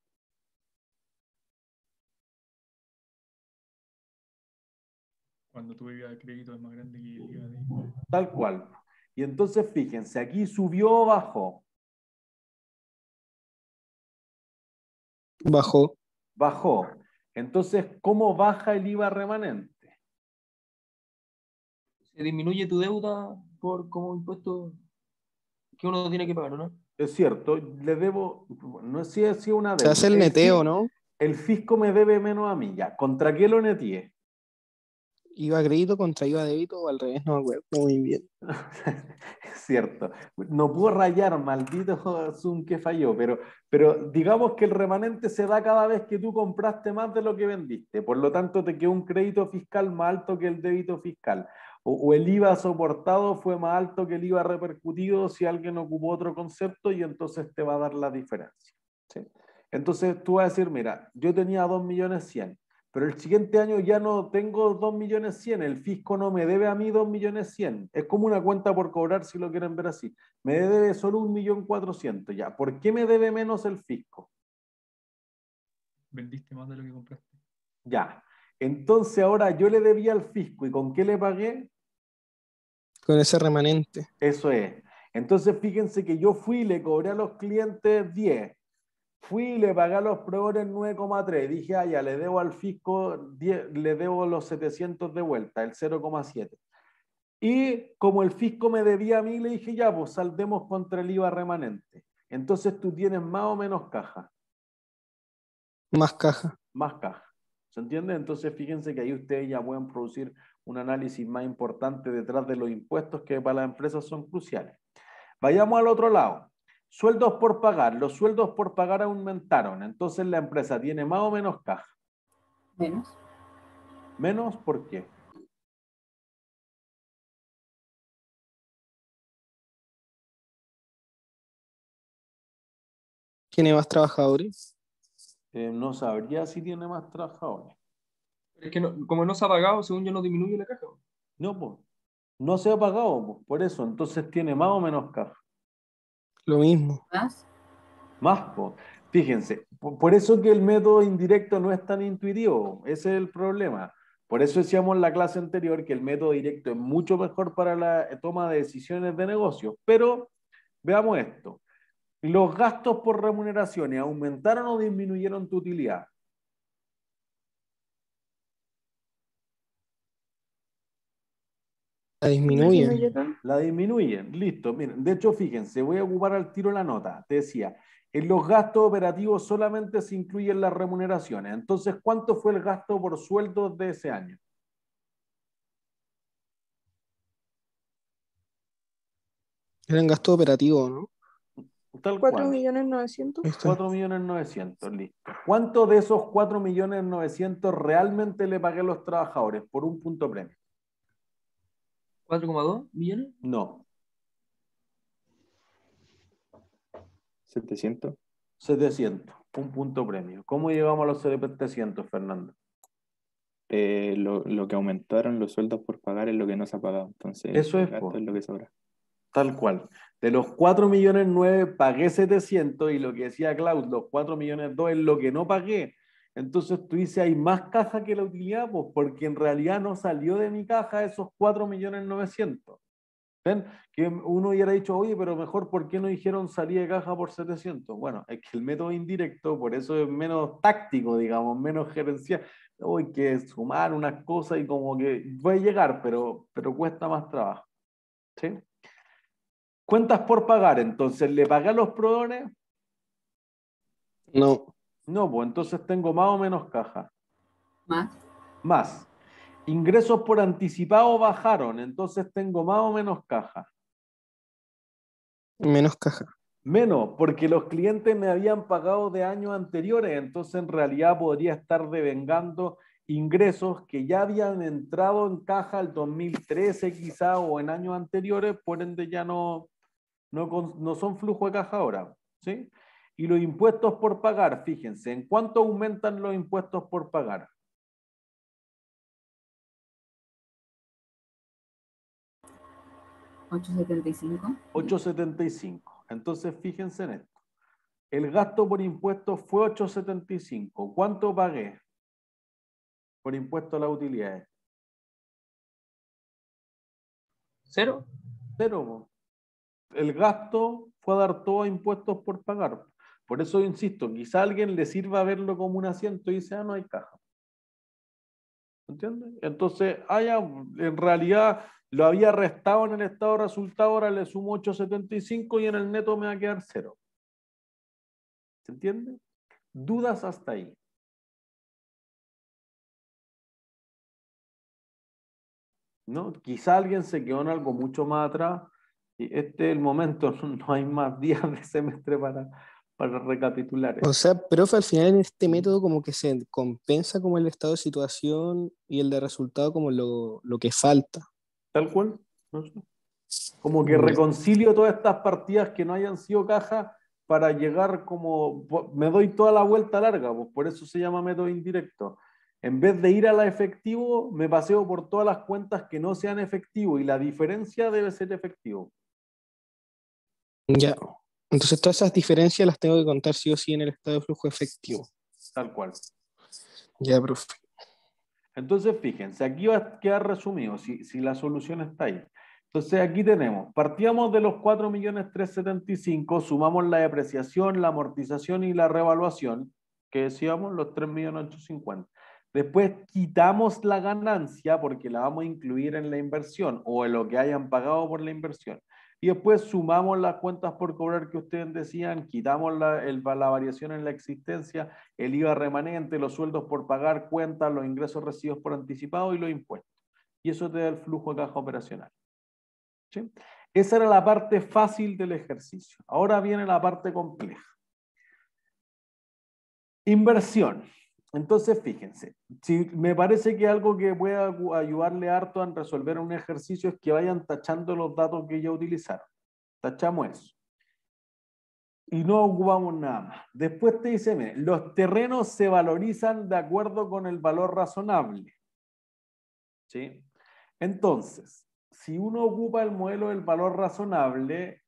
S7: Cuando tu de crédito es más grande que el IVA de...
S1: Tal cual. Y entonces fíjense, aquí subió o bajó.
S5: Bajó.
S1: Bajó. Entonces, ¿cómo baja el IVA remanente?
S7: Se disminuye tu deuda por como impuesto que uno tiene que pagar, ¿o ¿no?
S1: Es cierto, le debo, no sé si es una
S5: Se hace el neteo, ¿no?
S1: El fisco me debe menos a mí, ya. ¿Contra qué lo neteé?
S5: ¿Iba a crédito contra iba a débito o al revés? No me acuerdo muy bien.
S1: es [LAUGHS] cierto. No puedo rayar, maldito [LAUGHS] Zoom que falló, pero, pero digamos que el remanente se da cada vez que tú compraste más de lo que vendiste. Por lo tanto, te quedó un crédito fiscal más alto que el débito fiscal. O, o el IVA soportado fue más alto que el IVA repercutido si alguien ocupó otro concepto y entonces te va a dar la diferencia. ¿sí? Entonces tú vas a decir, mira, yo tenía 2 millones 100 pero el siguiente año ya no tengo 2 millones 100, el fisco no me debe a mí 2 millones 100. Es como una cuenta por cobrar si lo quieren ver así. Me debe solo 1 millón 400 ya. ¿Por qué me debe menos el fisco?
S7: Vendiste más de lo que compraste.
S1: Ya. Entonces ahora yo le debía al fisco y ¿con qué le pagué?
S5: Con ese remanente.
S1: Eso es. Entonces fíjense que yo fui y le cobré a los clientes 10 Fui y le pagué a los proveedores 9,3. Dije, ah, ya, le debo al fisco, 10, le debo los 700 de vuelta, el 0,7. Y como el fisco me debía a mí, le dije, ya, pues saldemos contra el IVA remanente. Entonces tú tienes más o menos caja.
S5: Más caja.
S1: Más caja. ¿Se entiende? Entonces fíjense que ahí ustedes ya pueden producir un análisis más importante detrás de los impuestos que para las empresas son cruciales. Vayamos al otro lado. Sueldos por pagar. Los sueldos por pagar aumentaron. Entonces la empresa tiene más o menos caja.
S2: Menos.
S1: ¿Menos por qué?
S5: ¿Tiene más trabajadores?
S1: Eh, no sabría si tiene más trabajadores.
S7: Es que no- como no se ha pagado, según yo, no disminuye la caja.
S1: No, pues. No se ha pagado, pues, por eso. Entonces tiene más o menos caja.
S5: Lo mismo.
S2: ¿Más?
S1: Más, pues. Fíjense, por, por eso que el método indirecto no es tan intuitivo. Ese es el problema. Por eso decíamos en la clase anterior que el método directo es mucho mejor para la toma de decisiones de negocio. Pero veamos esto. ¿Los gastos por remuneraciones aumentaron o disminuyeron tu utilidad?
S5: La disminuyen.
S1: La disminuyen, listo. Miren, de hecho, fíjense, voy a ocupar al tiro la nota. Te decía, en los gastos operativos solamente se incluyen las remuneraciones. Entonces, ¿cuánto fue el gasto por sueldos de ese año?
S5: Eran gasto operativo, ¿no?
S1: Tal
S3: 4
S1: cual.
S3: millones 900.
S5: Ahí está.
S1: 4 millones 900, listo. ¿Cuánto de esos 4 millones 900 realmente le pagué a los trabajadores por un punto premio?
S7: 4,2 millones.
S1: No,
S4: 700.
S1: 700, un punto premio. ¿Cómo llegamos a los 700, Fernando?
S4: Eh, lo, lo que aumentaron los sueldos por pagar es lo que no se ha pagado. Entonces,
S1: Eso es,
S4: es lo que sobra.
S1: Tal cual. De los 4 millones 9 pagué 700 y lo que decía Klaus, los 4 millones 2 es lo que no pagué. Entonces tú dices, hay más caja que la utilidad, pues porque en realidad no salió de mi caja esos 4 millones 900. ¿Ven? Que uno hubiera dicho, oye, pero mejor, ¿por qué no dijeron salida de caja por 700? Bueno, es que el método indirecto, por eso es menos táctico, digamos, menos gerencial. Hay que sumar unas cosas y como que puede llegar, pero, pero cuesta más trabajo. ¿Sí? Cuentas por pagar, entonces, ¿le pagué a los proveedores?
S5: No.
S1: No, pues entonces tengo más o menos caja.
S2: Más.
S1: Más. Ingresos por anticipado bajaron, entonces tengo más o menos caja.
S5: Menos caja.
S1: Menos, porque los clientes me habían pagado de años anteriores, entonces en realidad podría estar devengando ingresos que ya habían entrado en caja el 2013 quizá o en años anteriores, por ende ya no, no, con- no son flujo de caja ahora. ¿sí? Y los impuestos por pagar, fíjense, ¿en cuánto aumentan los impuestos por pagar?
S2: 875.
S1: 875. Entonces, fíjense en esto. El gasto por impuestos fue 875. ¿Cuánto pagué por impuesto a las utilidades?
S7: ¿Cero?
S1: Cero. El gasto fue a dar todo a impuestos por pagar. Por eso insisto, quizá alguien le sirva verlo como un asiento y dice, ah, no hay caja. ¿Entiendes? Entonces, ah, ya, en realidad lo había restado en el estado de resultado, ahora le sumo 875 y en el neto me va a quedar cero. ¿Se entiende? Dudas hasta ahí. ¿No? Quizá alguien se quedó en algo mucho más atrás y este es el momento, [LAUGHS] no hay más días de semestre para, para recapitular.
S5: O sea, profe, al final en este método como que se compensa como el estado de situación y el de resultado como lo, lo que falta.
S1: Tal cual. no sé. Como que reconcilio todas estas partidas que no hayan sido caja para llegar como, me doy toda la vuelta larga, pues por eso se llama método indirecto. En vez de ir a la efectivo, me paseo por todas las cuentas que no sean efectivo y la diferencia debe ser efectivo.
S5: Ya. Entonces todas esas diferencias las tengo que contar sí o sí en el estado de flujo efectivo.
S1: Tal cual.
S5: Ya, profe.
S1: Entonces, fíjense, aquí va a quedar resumido si, si la solución está ahí. Entonces, aquí tenemos, partíamos de los 4.375.000, sumamos la depreciación, la amortización y la revaluación, que decíamos los 3.850.000. Después quitamos la ganancia porque la vamos a incluir en la inversión o en lo que hayan pagado por la inversión. Y después sumamos las cuentas por cobrar que ustedes decían, quitamos la, la variación en la existencia, el IVA remanente, los sueldos por pagar, cuentas, los ingresos recibidos por anticipado y los impuestos. Y eso te da el flujo de caja operacional. Esa era la parte fácil del ejercicio. Ahora viene la parte compleja. Inversión. Entonces, fíjense, si me parece que algo que pueda ayudarle harto a resolver un ejercicio es que vayan tachando los datos que ya utilizaron. Tachamos eso. Y no ocupamos nada más. Después te dice, los terrenos se valorizan de acuerdo con el valor razonable. ¿Sí? Entonces, si uno ocupa el modelo del valor razonable,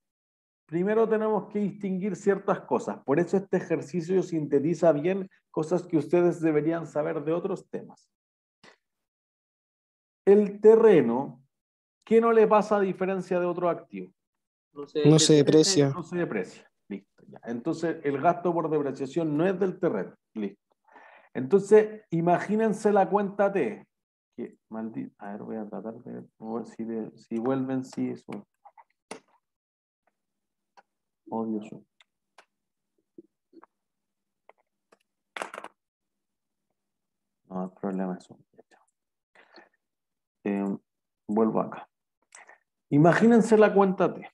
S1: primero tenemos que distinguir ciertas cosas. Por eso este ejercicio sintetiza bien cosas que ustedes deberían saber de otros temas. El terreno, ¿qué no le pasa a diferencia de otro activo?
S7: No
S5: se deprecia.
S1: No se deprecia. Listo. ya. Entonces, el gasto por depreciación no es del terreno. Listo. Entonces, imagínense la cuenta T. Que, A ver, voy a tratar de ver si, de- si vuelven, si eso. Oh, Dios mío. No hay problema eso. Eh, vuelvo acá. Imagínense la cuenta T.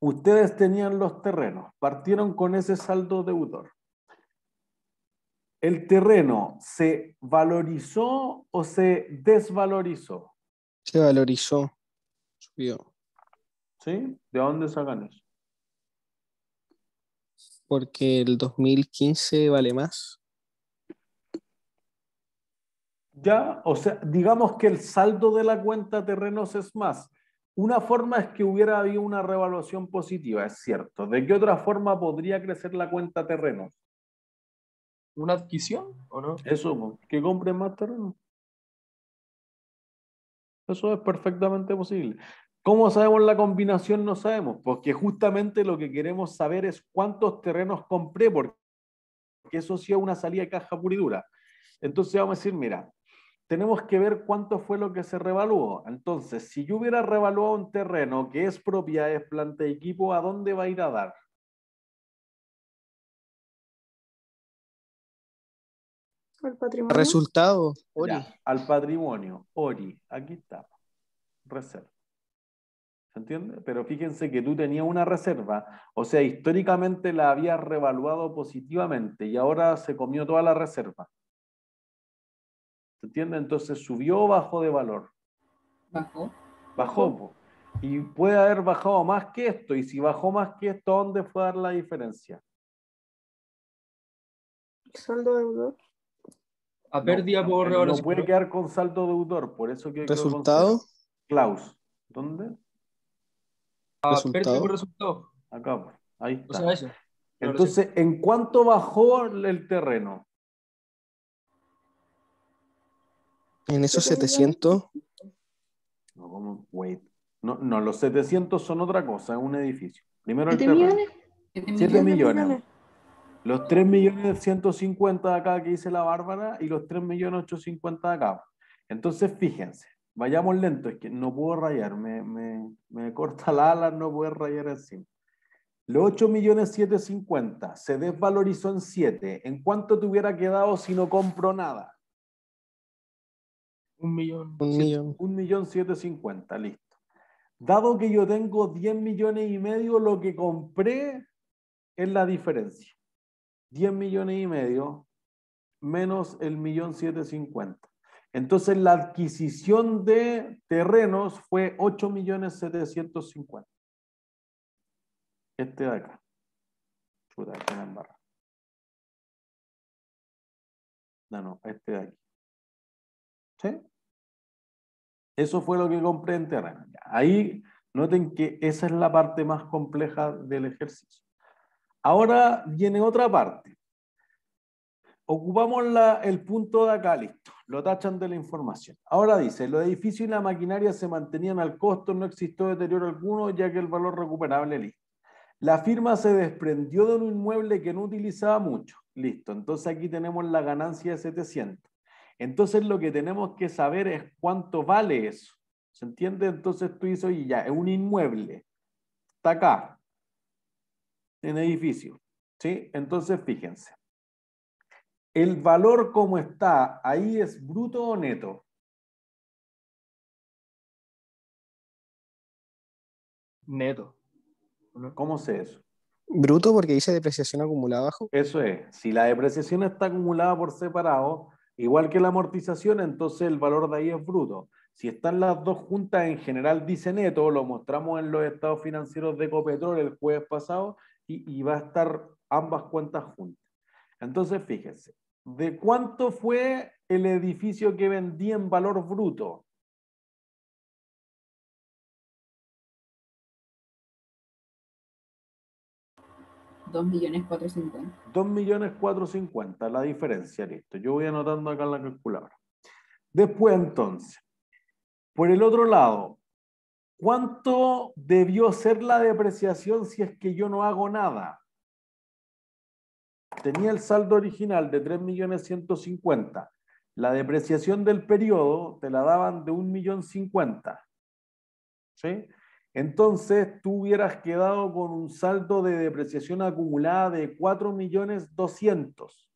S1: Ustedes tenían los terrenos, partieron con ese saldo deudor. ¿El terreno se valorizó o se desvalorizó?
S5: Se valorizó. Subió.
S1: ¿Sí? ¿De dónde sacan eso?
S5: Porque el 2015 vale más.
S1: Ya, o sea, digamos que el saldo de la cuenta terrenos es más. Una forma es que hubiera habido una revaluación positiva, es cierto. ¿De qué otra forma podría crecer la cuenta terrenos?
S7: ¿Una adquisición o no?
S1: Eso, que compren más terreno. Eso es perfectamente posible. ¿Cómo sabemos la combinación? No sabemos, porque justamente lo que queremos saber es cuántos terrenos compré, porque eso sí es una salida de caja pura y dura. Entonces vamos a decir, mira, tenemos que ver cuánto fue lo que se revaluó. Entonces, si yo hubiera revaluado un terreno que es propiedad, es planta de equipo, ¿a dónde va a ir a dar?
S3: El patrimonio.
S12: Resultado, Ori.
S1: Ya, al patrimonio, ORI, aquí está, reserva. ¿Se entiende? Pero fíjense que tú tenías una reserva, o sea, históricamente la habías revaluado positivamente y ahora se comió toda la reserva. ¿Se entiende? Entonces subió o bajó de valor.
S2: Bajó.
S1: Bajó. po. Y puede haber bajado más que esto. Y si bajó más que esto, ¿dónde fue a dar la diferencia?
S3: Saldo deudor.
S7: A pérdida por
S1: No puede quedar con saldo deudor, por eso que
S12: Resultado.
S1: cero. Klaus, ¿dónde?
S7: A
S12: Resultado.
S7: por resultado.
S1: Acá, pues. ahí
S7: O
S1: está.
S7: sea, eso.
S1: Entonces, ¿en cuánto bajó el terreno?
S12: En esos
S3: 700.
S12: 700,
S1: No, ¿cómo? Wait. No, no, los 700 son otra cosa, es un edificio. Primero el
S11: ¿Siete
S1: terreno.
S11: millones?
S2: 7
S1: 7
S2: millones.
S1: millones. Los 3 millones 150 de acá que dice la Bárbara y los 3 millones 850 de acá. Entonces, fíjense, vayamos lento, es que no puedo rayar, me, me, me corta la ala, no puedo rayar encima. Los 8 millones 750 se desvalorizó en 7. ¿En cuánto te hubiera quedado si no compro nada?
S7: Un millón.
S12: un millón.
S1: 1 millón 750, listo. Dado que yo tengo 10 millones y medio, lo que compré es la diferencia. 10 millones y medio menos el millón 750. Entonces la adquisición de terrenos fue 8 millones 750. Este de acá. Chuta. No, no, este de aquí. ¿Sí? Eso fue lo que compré en terreno. Ahí noten que esa es la parte más compleja del ejercicio. Ahora viene otra parte. Ocupamos el punto de acá, listo. Lo tachan de la información. Ahora dice, los edificios y la maquinaria se mantenían al costo, no existió deterioro alguno, ya que el valor recuperable, listo. La firma se desprendió de un inmueble que no utilizaba mucho. Listo. Entonces aquí tenemos la ganancia de 700. Entonces lo que tenemos que saber es cuánto vale eso. ¿Se entiende? Entonces tú dices, oye, ya, es un inmueble. Está acá. En edificio. ¿Sí? Entonces fíjense. El valor como está ahí es bruto o neto.
S7: Neto.
S1: ¿Cómo sé eso?
S12: Bruto porque dice depreciación acumulada abajo.
S1: Eso es. Si la depreciación está acumulada por separado, igual que la amortización, entonces el valor de ahí es bruto. Si están las dos juntas, en general dice neto, lo mostramos en los estados financieros de Ecopetrol el jueves pasado, y, y va a estar ambas cuentas juntas. Entonces, fíjense, ¿de cuánto fue el edificio que vendí en valor bruto?
S2: Dos millones cuatrocientos cincuenta.
S1: 2 millones 450, la diferencia, listo. Yo voy anotando acá en la calculadora. Después, entonces, por el otro lado, ¿cuánto debió ser la depreciación si es que yo no hago nada? Tenía el saldo original de 3 millones 150. La depreciación del periodo te la daban de 1 millón 50. ¿Sí? Entonces, tú hubieras quedado con un saldo de depreciación acumulada de 4 millones 200.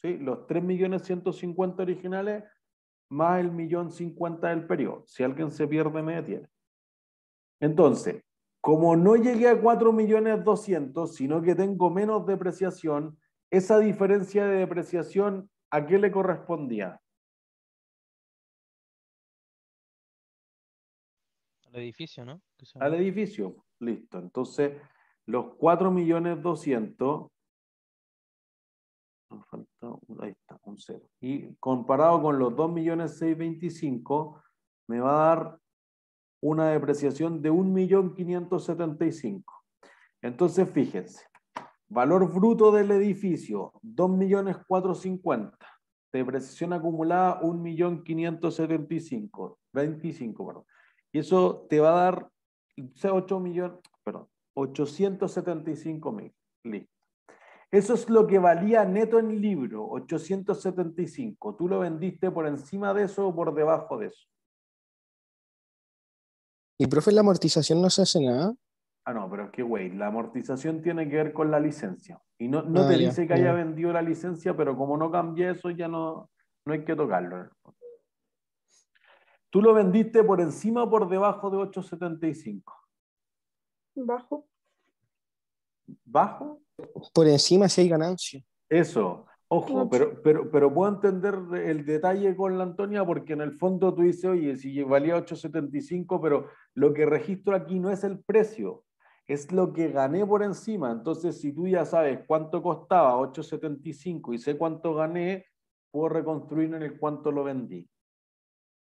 S1: ¿sí? Los 3 millones 150 originales más el millón 50 del periodo. Si alguien se pierde, me detiene. Entonces, como no llegué a 4 millones 200, sino que tengo menos depreciación, esa diferencia de depreciación, ¿a qué le correspondía?
S13: Al edificio, ¿no?
S1: Al edificio. Listo. Entonces, los 4 millones 200. nos falta Ahí está, un cero. Y comparado con los 2 millones 625, me va a dar una depreciación de 1 millón 575. Entonces, fíjense. Valor bruto del edificio, 2 millones 450. Depreciación acumulada, 1 millón 575. 25, perdón. Y eso te va a dar o sea, 8 millones, perdón, 875 mil. Listo. Eso es lo que valía neto en libro, 875. ¿Tú lo vendiste por encima de eso o por debajo de eso?
S12: Y profe, la amortización no se hace nada.
S1: Ah, no, pero es que, güey, la amortización tiene que ver con la licencia. Y no, no
S12: Ah,
S1: te
S12: ya,
S1: dice que haya
S12: ya.
S1: vendido la licencia, pero como no cambia eso, ya no, no hay que tocarlo. Tú lo vendiste por encima o por debajo de 875.
S3: Bajo.
S1: ¿Bajo?
S12: Por encima si hay ganancia.
S1: Eso. Ojo, pero, pero, pero puedo entender el detalle con la Antonia porque en el fondo tú dices, oye, si valía 875, pero lo que registro aquí no es el precio, es lo que gané por encima. Entonces, si tú ya sabes cuánto costaba 875 y sé cuánto gané, puedo reconstruir en el cuánto lo vendí.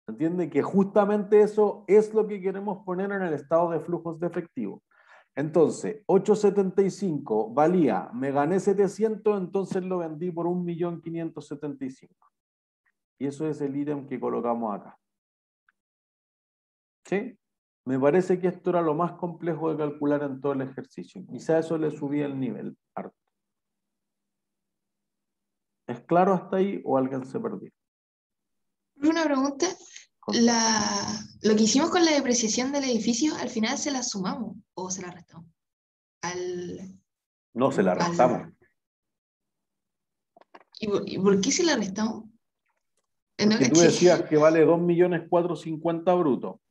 S1: ¿Entiende? Que justamente eso es lo que queremos poner en el estado de flujos de efectivo. Entonces, 875 valía, me gané 700, entonces lo vendí por 1.575. Y eso es el ítem que colocamos acá. ¿Sí? Me parece que esto era lo más complejo de calcular en todo el ejercicio. Quizá eso le subía el nivel harto. ¿Es claro hasta ahí o alguien se perdió?
S11: Una pregunta. La, lo que hicimos con la depreciación del edificio, al final se la sumamos o se la restamos. Al,
S1: No, se la
S11: Al-
S1: restamos.
S11: ¿y, por, y por qué se la restamos? No
S1: Porque tú decías que vale 2.450.000 bruto.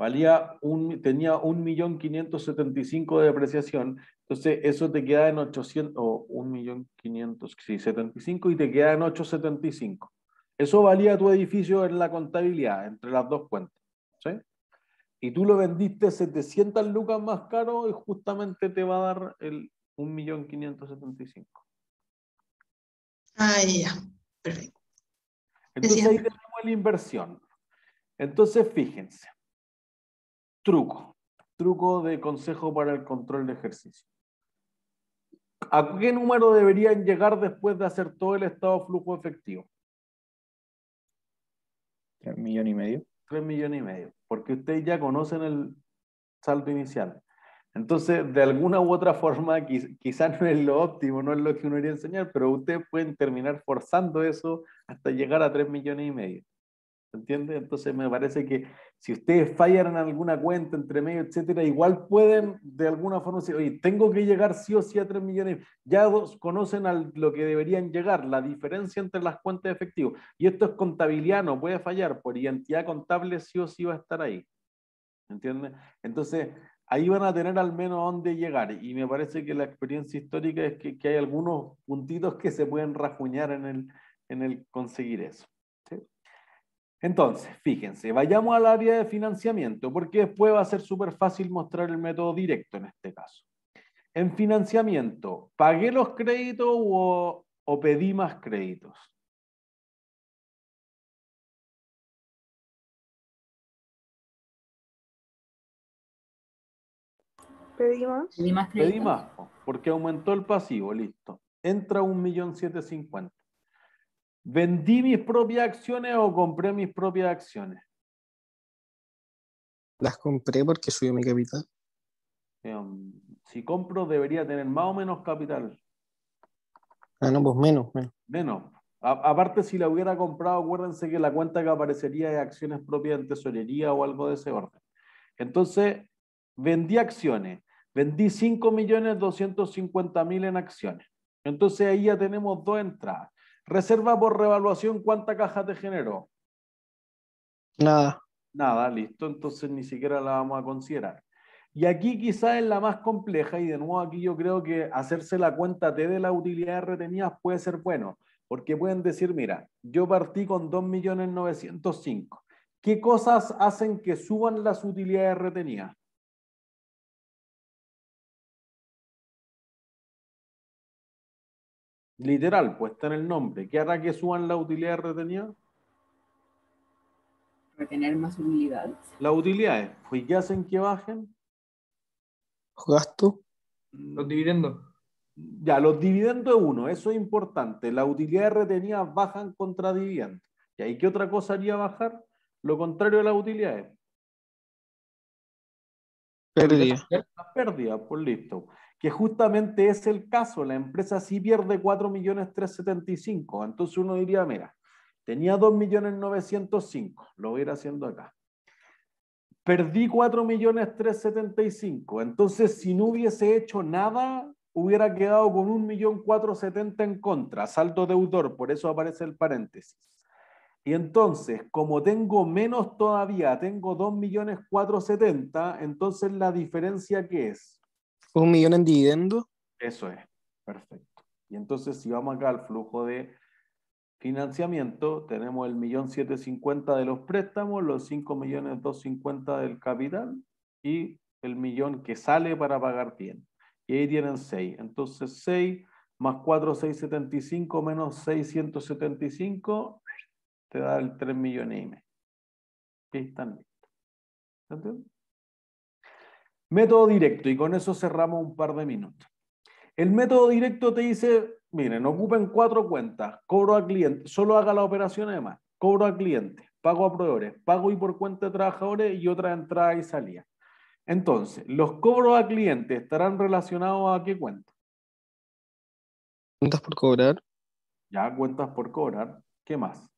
S1: Valía un, tenía 1.575.000 de depreciación. Entonces, eso te queda en 800, o 1.500.000, sí, 75 y te queda en 875. Eso valía tu edificio en la contabilidad, entre las dos cuentas. ¿sí? Y tú lo vendiste 700 lucas más caro y justamente te va a dar el 1.575.000.
S11: Ah, ya. Perfecto.
S1: Entonces ahí tenemos la inversión. Entonces, fíjense. Truco. Truco de consejo para el control de ejercicio. ¿A qué número deberían llegar después de hacer todo el estado flujo efectivo?
S4: Un millón y medio.
S1: 3 millones y medio, porque ustedes ya conocen el saldo inicial. Entonces, de alguna u otra forma, quiz- quizás no es lo óptimo, no es lo que uno iría a enseñar, pero ustedes pueden terminar forzando eso hasta llegar a 3 millones y medio. ¿Entiendes? Entonces, me parece que si ustedes fallan en alguna cuenta, entre medio, etcétera, igual pueden de alguna forma decir, oye, tengo que llegar sí o sí a 3 millones. Ya dos conocen al- lo que deberían llegar, la diferencia entre las cuentas de efectivo. Y esto es contabilidad, no puede fallar, por identidad contable sí o sí va a estar ahí. ¿Entiendes? Entonces, ahí van a tener al menos dónde llegar. Y me parece que la experiencia histórica es que, que hay algunos puntitos que se pueden rajuñar en el, en el conseguir eso. Entonces, fíjense, vayamos al área de financiamiento, porque después va a ser súper fácil mostrar el método directo en este caso. En financiamiento, ¿pagué los créditos o, o pedí más créditos?
S3: Pedí más.
S2: Pedí más
S1: Pedí
S2: crédito.
S1: más, po, porque aumentó el pasivo, listo. Entra un millón siete cincuenta. ¿Vendí mis propias acciones o compré mis propias acciones?
S12: Las compré porque subió mi capital.
S1: Em, si compro, debería tener más o menos capital.
S12: Ah, no, pues menos, menos.
S1: Menos. A- aparte, si la hubiera comprado, acuérdense que la cuenta que aparecería es acciones propias en tesorería o algo de ese orden. Entonces, vendí acciones. Vendí 5.250.000 en acciones. Entonces, ahí ya tenemos dos entradas. Reserva por revaluación, ¿cuánta caja te generó?
S12: Nada.
S1: Nada, listo, entonces ni siquiera la vamos a considerar. Y aquí quizás es la más compleja y de nuevo aquí yo creo que hacerse la cuenta T de las utilidades retenidas puede ser bueno, porque pueden decir, mira, yo partí con 2.905.000. ¿Qué cosas hacen que suban las utilidades retenidas? Literal, pues está en el nombre. ¿Qué hará que suban las utilidades retenidas?
S2: Retener más utilidades.
S1: Las utilidades. Pues ¿qué hacen que bajen?
S12: Gasto.
S7: Los dividendos.
S1: Ya, los dividendos es uno, eso es importante. Las utilidades retenidas bajan contra dividendos. ¿Y ahí qué otra cosa haría bajar? Lo contrario de las utilidades.
S12: Pérdida.
S1: Las pérdidas, pues listo. Que justamente es el caso. La empresa sí pierde 4.375.000. Entonces uno diría, mira, tenía 2.905.000. Lo voy a ir haciendo acá. Perdí 4.375.000. Entonces, si no hubiese hecho nada, hubiera quedado con 1.470.000 en contra, saldo deudor, por eso aparece el paréntesis. Y entonces, como tengo menos todavía, tengo 2.470.000, entonces la diferencia ¿qué es?
S12: Un millón en dividendo.
S1: Eso es, perfecto. Y entonces, si vamos acá al flujo de financiamiento, tenemos el millón cincuenta de los préstamos, los 5 millones cincuenta del capital y el millón que sale para pagar bien. Y ahí tienen 6. Entonces 6 más 4, 675 menos 675 te da el 3 millones y medio. ahí están listos. ¿Entiendes? Método directo, y con eso cerramos un par de minutos. El método directo te dice, miren, ocupen cuatro cuentas, cobro a cliente, solo haga la operación además, cobro a cliente, pago a proveedores, pago y por cuenta de trabajadores y otra entrada y salida. Entonces, los cobros a cliente estarán relacionados a qué cuenta?
S12: Cuentas por cobrar.
S1: Ya, cuentas por cobrar. ¿Qué más?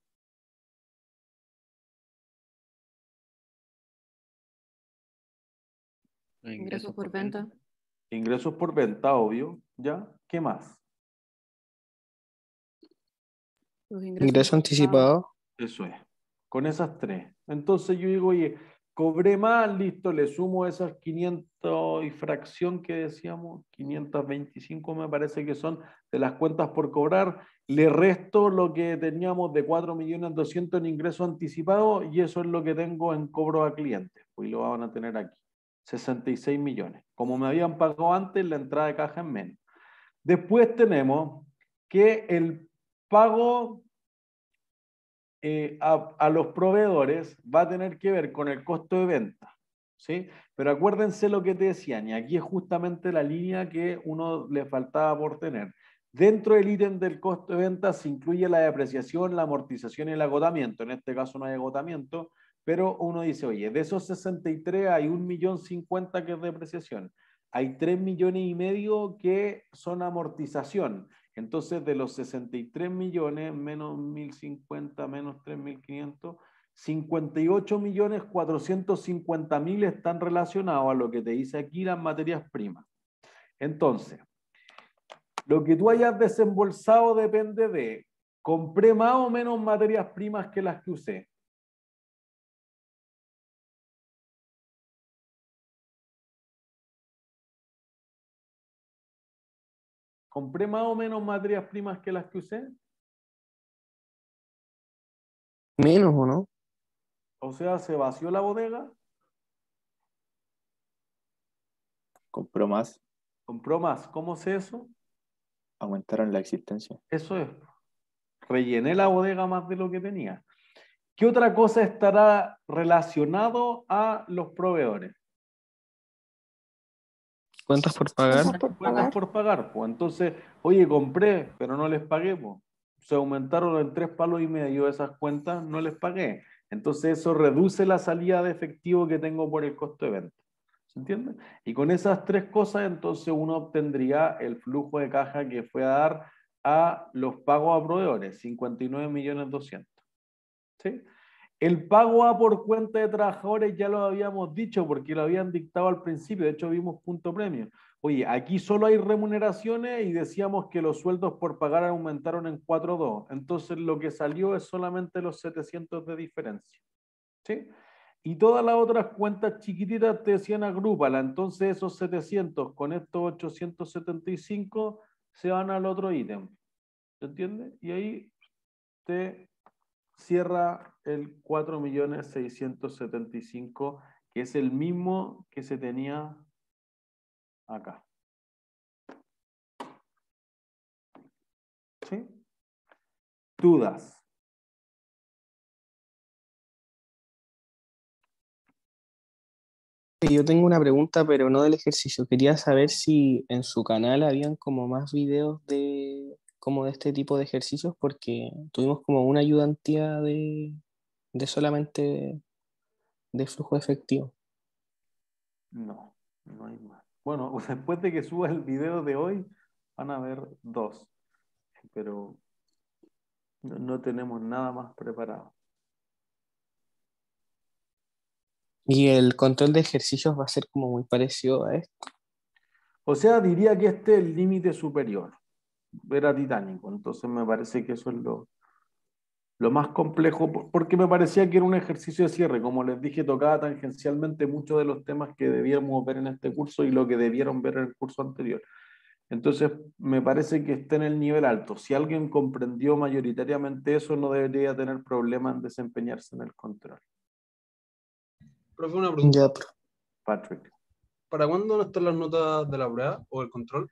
S10: Ingresos por venta.
S1: Ingresos por venta, obvio. ¿Ya? ¿Qué más?
S10: Los
S12: Ingreso anticipado.
S1: Eso es. Con esas tres. Entonces yo digo, oye, cobré más, listo, le sumo esas 500 y fracción que decíamos, 525 me parece que son de las cuentas por cobrar, le resto lo que teníamos de 4.200.000 en ingreso anticipado y eso es lo que tengo en cobro a clientes, pues lo van a tener aquí. 66 millones. Como me habían pagado antes, la entrada de caja en menos. Después tenemos que el pago eh, a, los proveedores va a tener que ver con el costo de venta. ¿sí? Pero acuérdense lo que te decían, y aquí es justamente la línea que uno le faltaba por tener. Dentro del ítem del costo de venta se incluye la depreciación, la amortización y el agotamiento. En este caso no hay agotamiento, pero uno dice, oye, de esos 63 hay un millón cincuenta que es depreciación, hay 3 millones y medio que son amortización. Entonces, de los 63 millones menos 1050 menos 3500, 58 millones 450 mil están relacionados a lo que te dice aquí las materias primas. Entonces, lo que tú hayas desembolsado depende de, compré más o menos materias primas que las que usé. ¿Compré más o menos materias primas que las que usé?
S12: Menos o no.
S1: O sea, se vació la bodega.
S4: Compró más.
S1: Compró más. ¿Cómo sé eso?
S4: Aumentaron la existencia.
S1: Eso es. Rellené la bodega más de lo que tenía. ¿Qué otra cosa estará relacionado a los proveedores?
S12: Cuentas por pagar.
S1: Cuentas por pagar. Pues entonces, oye, compré, pero no les pagué. Pues. Se aumentaron en tres palos y medio esas cuentas, no les pagué. Entonces eso reduce la salida de efectivo que tengo por el costo de venta. ¿Se entiende? Y con esas tres cosas, entonces uno obtendría el flujo de caja que fue a dar a los pagos a proveedores, 59 millones 200. ¿Sí? El pago A por cuenta de trabajadores ya lo habíamos dicho porque lo habían dictado al principio, de hecho vimos punto premio. Oye, aquí solo hay remuneraciones y decíamos que los sueldos por pagar aumentaron en 4.2. Entonces lo que salió es solamente los 700 de diferencia. ¿Sí? Y todas las otras cuentas chiquititas te decían agrúpala. Entonces esos 700 con estos 875 se van al otro ítem. ¿Se entiende? Y ahí te cierra el 4.675.000, que es el mismo que se tenía acá. ¿Sí? Dudas.
S12: Yo tengo una pregunta, pero no del ejercicio. Quería saber si en su canal habían como más videos de como de este tipo de ejercicios porque tuvimos como una ayudantía de, de solamente de flujo efectivo.
S1: No, no hay más. Bueno, [LAUGHS] después de que suba el video de hoy, van a haber dos. Pero no, no tenemos nada más preparado.
S12: Y el control de ejercicios va a ser como muy parecido a esto.
S1: O sea, diría que este es el límite superior. Era titánico. Entonces me parece que eso es lo, lo más complejo, por- porque me parecía que era un ejercicio de cierre. Como les dije, tocaba tangencialmente muchos de los temas que debíamos ver en este curso y lo que debieron ver en el curso anterior. Entonces, me parece que está en el nivel alto. Si alguien comprendió mayoritariamente eso, no debería tener problema en desempeñarse en el control.
S14: Profe, una pregunta.
S1: Patrick.
S14: ¿Para cuándo no están las notas de la prueba o el control?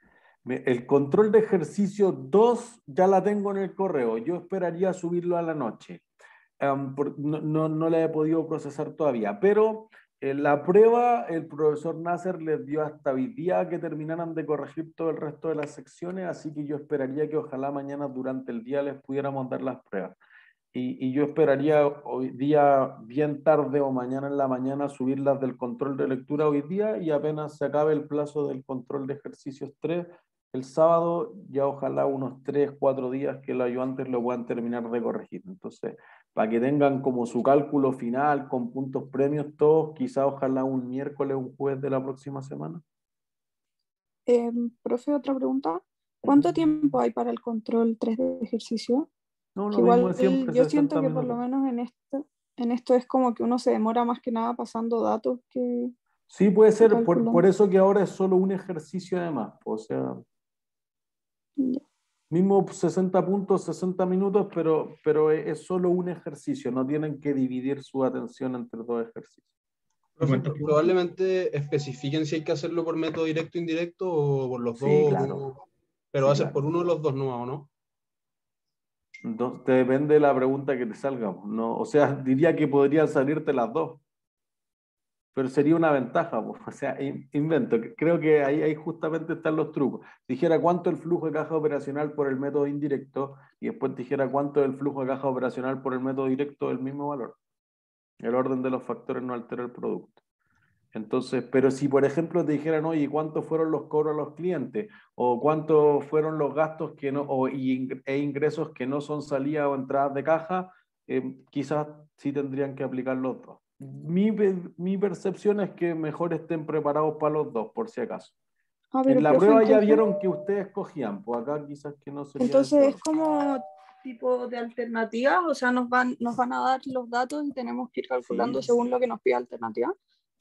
S1: El control de ejercicio 2 ya la tengo en el correo. Yo esperaría subirlo a la noche. No, no, no la he podido procesar todavía, pero en la prueba el profesor Nasser les dio hasta hoy día que terminaran de corregir todo el resto de las secciones, así que yo esperaría que ojalá mañana durante el día les pudiéramos dar las pruebas. Y, y yo esperaría hoy día, bien tarde o mañana en la mañana, subirlas del control de lectura hoy día y apenas se acabe el plazo del control de ejercicios 3, el sábado, ya ojalá unos 3, 4 días que los ayudantes lo puedan terminar de corregir. Entonces, para que tengan como su cálculo final con puntos premios todos, quizá ojalá un miércoles, un jueves de la próxima semana.
S3: Em, profe, otra pregunta. ¿Cuánto tiempo hay para el control 3 de ejercicio?
S1: No, lo
S3: igual
S1: siempre,
S3: yo
S1: 60
S3: siento que por lo menos en esto, en esto es como que uno se demora más que nada pasando datos que...
S1: Sí, puede ser, por, por eso que ahora es solo un ejercicio además. O sea, mismo 60 puntos, 60 minutos, pero, pero es es solo un ejercicio, no tienen que dividir su atención entre dos ejercicios.
S14: Probablemente especifiquen si hay que hacerlo por método directo, indirecto o por los
S1: Sí,
S14: dos.
S1: claro.
S14: Pero
S1: Sí,
S14: haces
S1: claro.
S14: por uno de los dos no, ¿o no?
S1: Entonces, depende de la pregunta que te salga. ¿no? O sea, diría que podrían salirte las dos. Pero sería una ventaja. [LAUGHS] O sea, in- invento. Creo que ahí, justamente están los trucos. Dijera cuánto el flujo de caja operacional por el método indirecto y después dijera cuánto el flujo de caja operacional por el método directo del mismo valor. El orden de los factores no altera el producto. Entonces, pero si por ejemplo te dijeran, oye, ¿cuántos fueron los cobros a los clientes? ¿O cuántos fueron los gastos que no, o, e ingresos que no son salidas o entradas de caja? Eh, quizás sí tendrían que aplicar los dos. Mi, mi percepción es que mejor estén preparados para los dos, por si acaso.
S3: Ah,
S1: en la prueba ya
S3: entonces-
S1: vieron que ustedes cogían, pues acá quizás que no del
S3: Entonces es como tipo de alternativas, o sea, nos van, nos van a dar los datos y tenemos que ir calculando
S1: Sí.
S3: según lo que nos pida alternativa.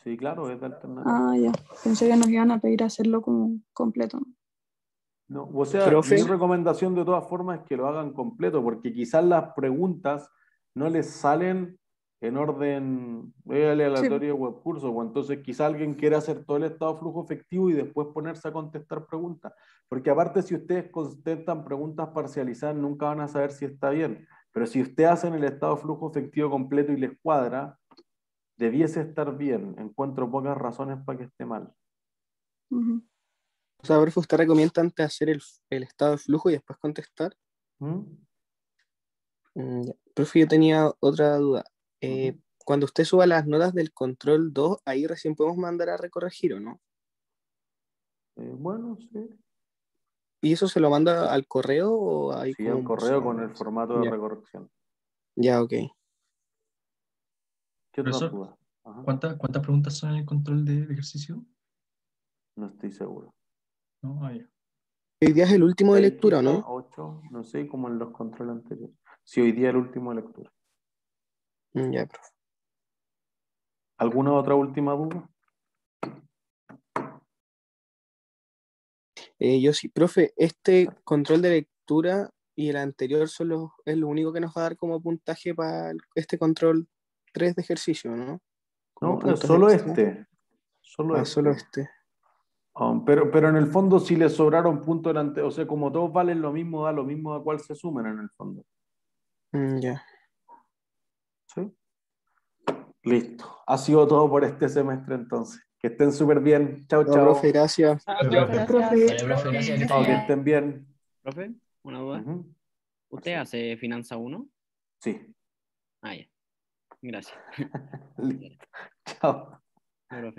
S1: Sí, claro, es de alternativa.
S3: Ah, ya. Pensé que nos iban a pedir hacerlo como completo.
S1: No, o sea,
S12: Profe.
S1: mi recomendación de todas formas es que lo hagan completo, porque quizás las preguntas no les salen en orden eh, aleatorio curso, o entonces quizá alguien quiere hacer todo el estado de flujo efectivo y después ponerse a contestar preguntas, porque aparte si ustedes contestan preguntas parcializadas nunca van a saber si está bien, pero si ustedes hacen el estado de flujo efectivo completo y les cuadra, debiese estar bien, encuentro pocas razones para que esté mal.
S3: Ujú.
S12: O sea, profe, ¿usted recomienda antes hacer el, el estado de flujo y después contestar?
S1: ¿Mm?
S12: Mm. Profe, yo tenía otra duda. Eh, Cuando usted suba las notas del control 2, ahí recién podemos mandar a recorregir, ¿o no?
S1: Eh, bueno, sí.
S12: ¿Y eso se lo manda al correo o hay
S1: Sí, al correo con el formato de
S12: Ya.
S1: recorrección.
S12: Ya, ok.
S1: ¿Qué otra.
S15: ¿cuántas, ¿cuántas preguntas son en el control de, de ejercicio?
S1: No estoy seguro.
S15: No, ah, ya.
S12: Hoy día es el último de lectura, ¿no?
S1: Ocho, no sé, como en los controles anteriores. Si hoy día el último de lectura.
S12: Mm, Ya, profe.
S1: ¿Alguna otra última duda?
S12: Eh, yo sí, profe, este control de lectura y el anterior son los- es lo único que nos va a dar como puntaje para este control 3 de ejercicio, ¿no? Como
S1: No, es
S12: puntos
S1: solo este. Solo
S12: Ah,
S1: este.
S12: solo este.
S1: Um, pero, pero en el fondo, si le sobraron puntos delante, o sea, como todos valen lo mismo, da lo mismo a cuál se sumen en el fondo.
S12: Mm, ya.
S1: Listo. Ha sido todo por este semestre entonces. Que estén súper bien. Chao, chao.
S12: profe, gracias.
S9: Gracias.
S3: Profe.
S9: Vale, profe, gracias. que
S1: Chao, estén bien.
S6: Profe, una duda. ¿Usted hace Finanza 1?
S1: Sí.
S6: Ah, ya. Gracias. [LAUGHS]
S1: Chao.
S6: Profe.